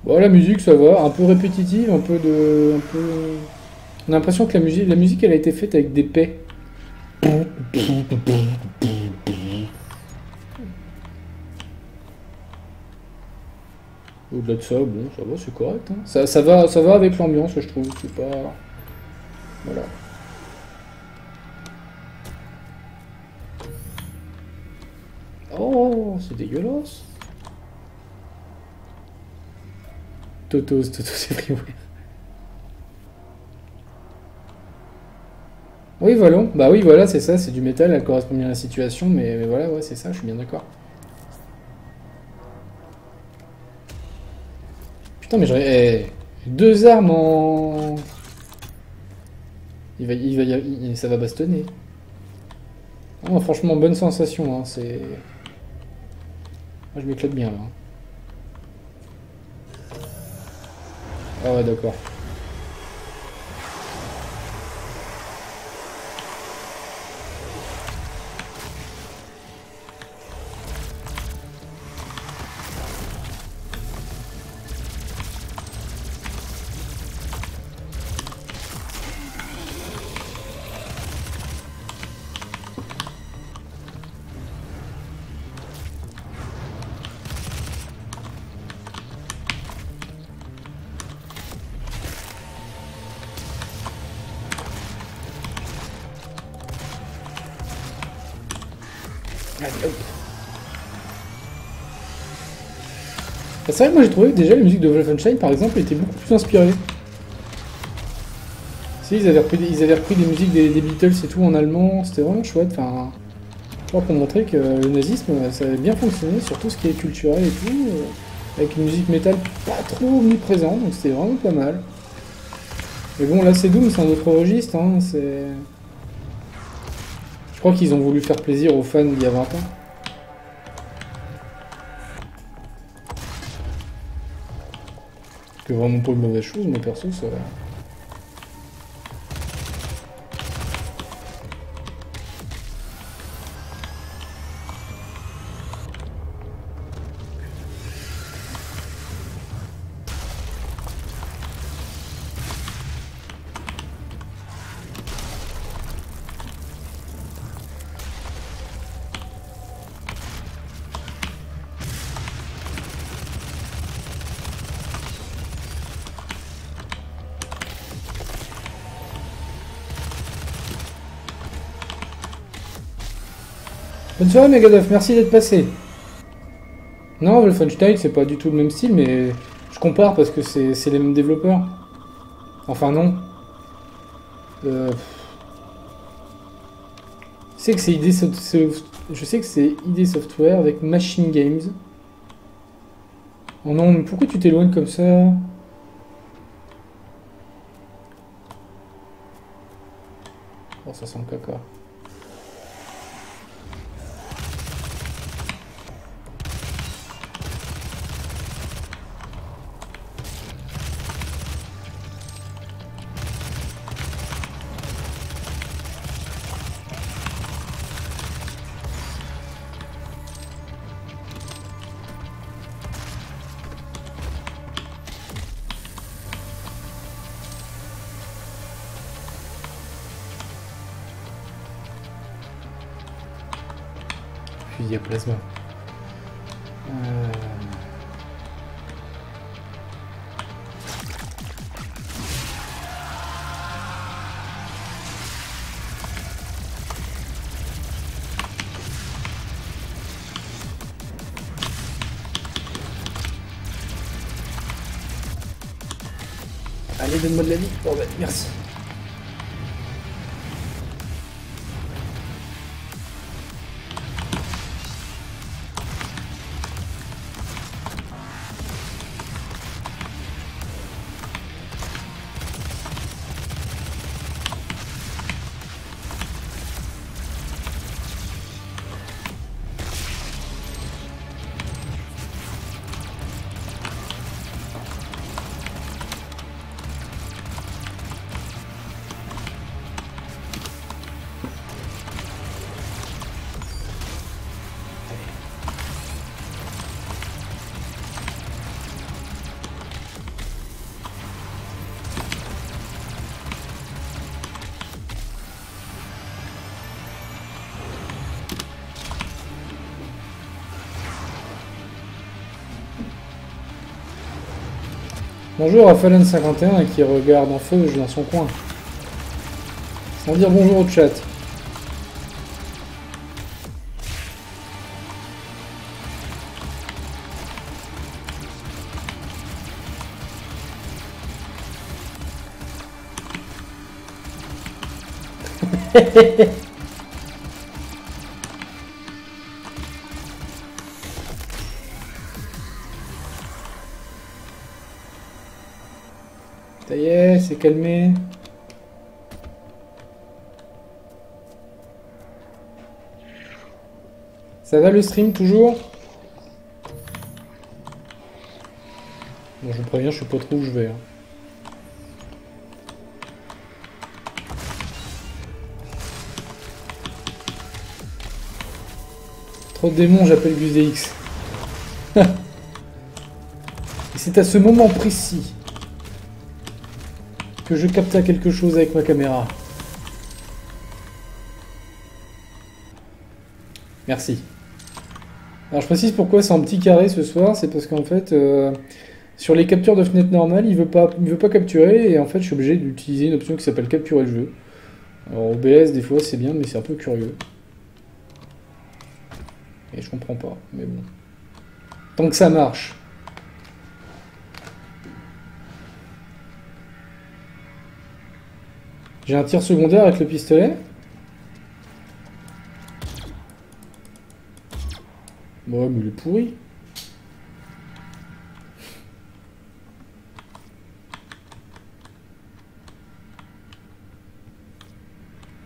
Bon, la musique, ça va. Un peu répétitive, un peu de... Un peu... On a l'impression que la musique, la musique, elle a été faite avec des paix. Au-delà de ça, bon, ça va, c'est correct. hein. Ça, ça, va, ça va avec l'ambiance, je trouve. C'est pas... Voilà. Oh, c'est dégueulasse. Totos, Totos everywhere. Oui, voilà. Bah oui, voilà, c'est ça, c'est du métal, elle correspond bien à la situation, mais, voilà, ouais, c'est ça, je suis bien d'accord. Putain, mais j'aurais... eh, deux armes en... Il va, il va, il- ça va bastonner. Ah, franchement, bonne sensation, hein, c'est... Moi, je m'éclate bien, là. Ah ouais, d'accord. Moi j'ai trouvé que déjà la musique de Wolfenstein par exemple était beaucoup plus inspirée. Si, ils avaient repris, des- musiques des, Beatles et tout en allemand, c'était vraiment chouette. Enfin, pour montrer que le nazisme ça avait bien fonctionné sur tout ce qui est culturel et tout, euh, avec une musique métal pas trop omniprésente, donc c'était vraiment pas mal. Mais bon, là c'est Doom, c'est un autre registre, hein, c'est. Je crois qu'ils ont voulu faire plaisir aux fans d'il y a 20 ans. Vraiment pas une mauvaise chose, mais perso, ça. Soirée Megadeth, merci d'être passé. Non, Wolfenstein, c'est pas du tout le même style, mais je compare parce que c'est les mêmes développeurs. Enfin, non. Euh... Je sais que c'est Je sais que c'est ID Software avec Machine Games. Oh non, mais pourquoi tu t'éloignes comme ça? Oh, ça sent le caca. Allez, donne-moi de la vie, bordel. Merci. Bonjour à Fallen51 qui regarde en feu dans son coin. Sans dire bonjour au chat. Ça va le stream toujours? Bon, je vous préviens, je sais pas trop où je vais. hein. Trop de démons, j'appelle GusDX. Et c'est à ce moment précis que je capta quelque chose avec ma caméra. Merci. Alors je précise pourquoi c'est en petit carré ce soir, c'est parce qu'en fait, euh, sur les captures de fenêtre normale, il veut veut pas capturer, et en fait je suis obligé d'utiliser une option qui s'appelle capturer le jeu. Alors OBS des fois c'est bien, mais c'est un peu curieux. Et je comprends pas, mais bon. Tant que ça marche. J'ai un tir secondaire avec le pistolet. Ouais, mais il est pourri.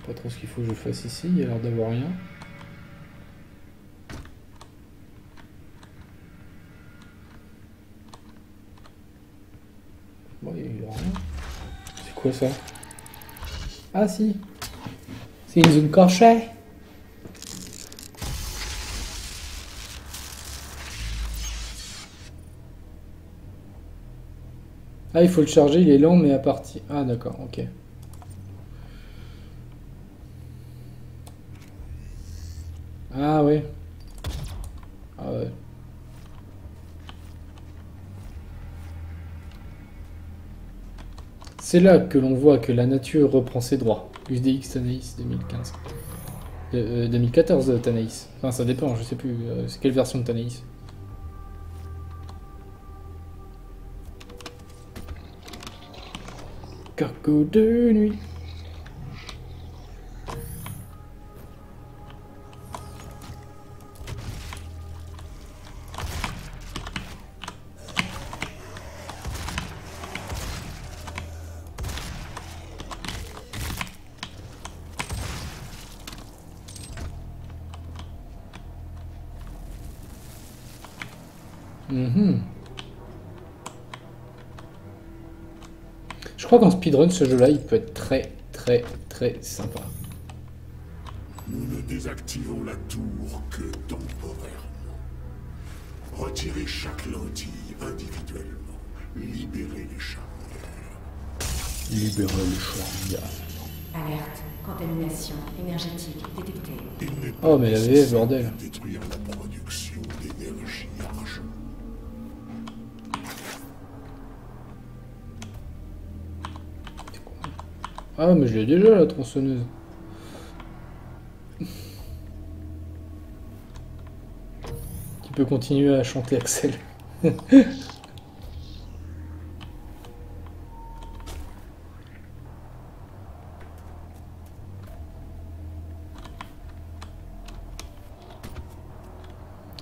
Pas trop ce qu'il faut que je fasse ici, il a l'air d'avoir rien. Bon, il a rien. C'est quoi ça? Ah si. C'est une zone. Ah, il faut le charger, il est lent, mais à partir... Ah, d'accord, ok. Ah, ouais. Ah, ouais. C'est là que l'on voit que la nature reprend ses droits. USDX Tanaïs 2015. Euh, euh, 2014 euh, Tanaïs. Enfin, ça dépend, je sais plus. euh, c'est quelle version de Tanaïs? Cargo de nuit. Speedrun, ce jeu-là, il peut être très, très, très sympa. Nous ne désactivons la tour que temporairement. Retirez chaque lentille individuellement. Libérez les charnières. Libérer le charnière. Alerte. Contamination énergétique détectée. Oh, mais la VF, bordel. de Détruire la Ah, mais je l'ai déjà, la tronçonneuse. Tu peux continuer à chanter, Axel.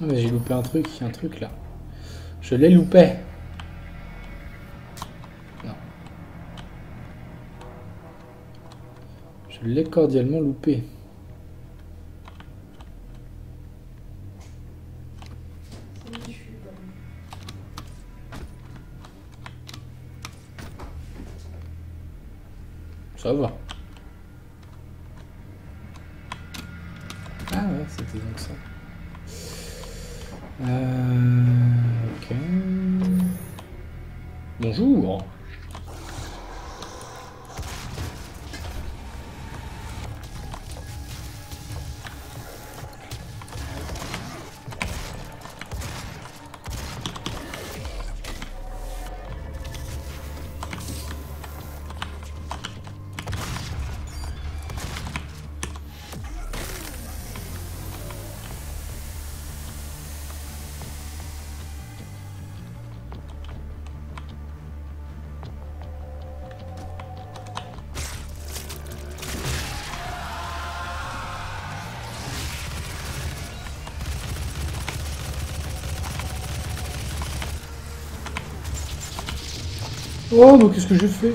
Ah mais j'ai loupé un truc, un truc là. Je l'ai loupé. L'ai cordialement loupé. Oh, mais qu'est-ce que j'ai fait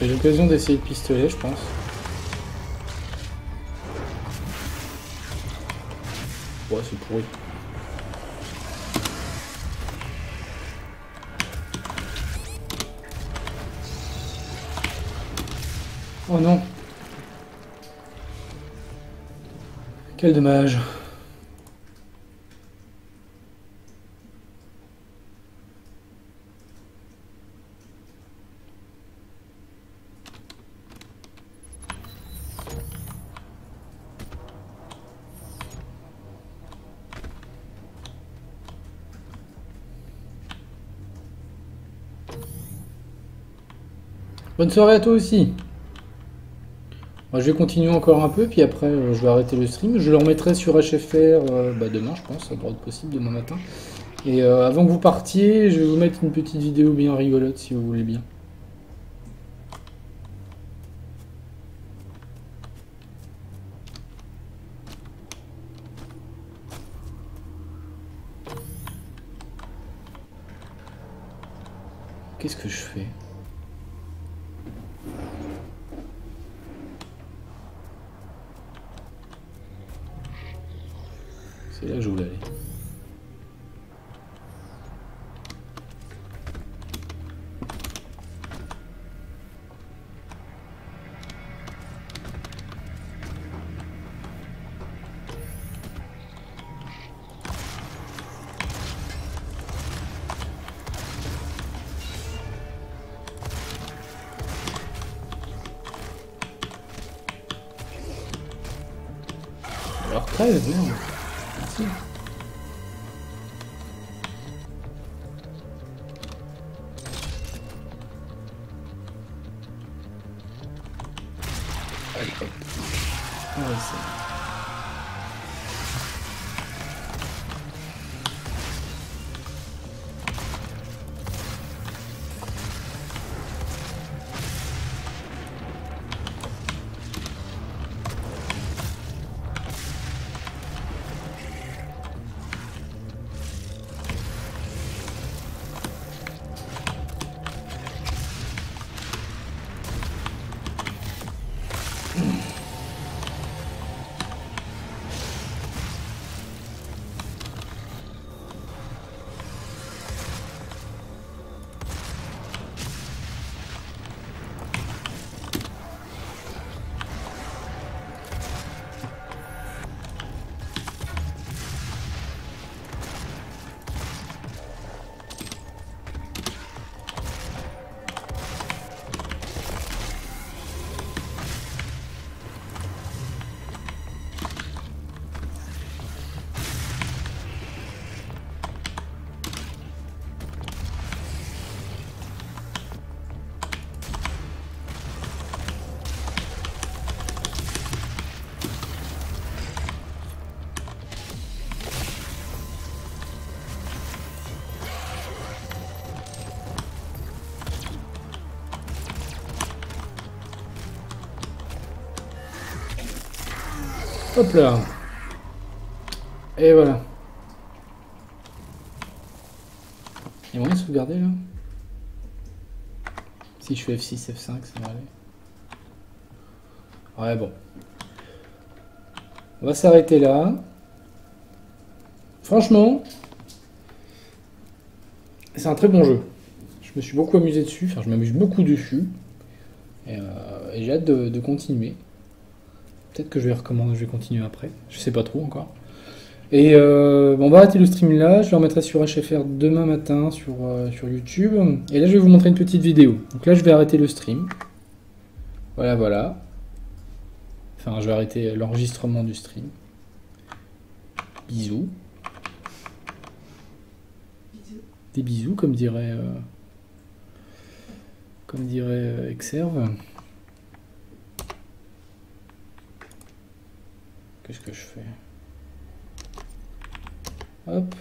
C'est l'occasion d'essayer le pistolet, je pense. Ouais, c'est pourri. Oh non. Quel dommage. Bonne soirée à toi aussi. Je vais continuer encore un peu, puis après je vais arrêter le stream. Je le remettrai sur HFR euh, bah, demain, je pense, ça devrait être possible demain matin. Et euh, avant que vous partiez, je vais vous mettre une petite vidéo bien rigolote si vous voulez bien. Qu'est-ce que je fais? Hop là. Et voilà. Il y a moyen de sauvegarder là? Si je fais F6, F5, ça va aller. Ouais, bon. On va s'arrêter là. Franchement, c'est un très bon jeu. Je me suis beaucoup amusé dessus, enfin je m'amuse beaucoup dessus. Et, euh, j'ai hâte de continuer. Peut-être que je vais recommander, je vais continuer après. Je sais pas trop encore. Et euh, bon, on va arrêter le stream là. Je le remettrai sur HFR demain matin sur, euh, sur YouTube. Et là, je vais vous montrer une petite vidéo. Donc là, je vais arrêter le stream. Voilà, voilà. Enfin, je vais arrêter l'enregistrement du stream. Bisous. Des bisous, comme dirait, euh, comme dirait euh, Exerve. Qu'est-ce que je fais? Hop.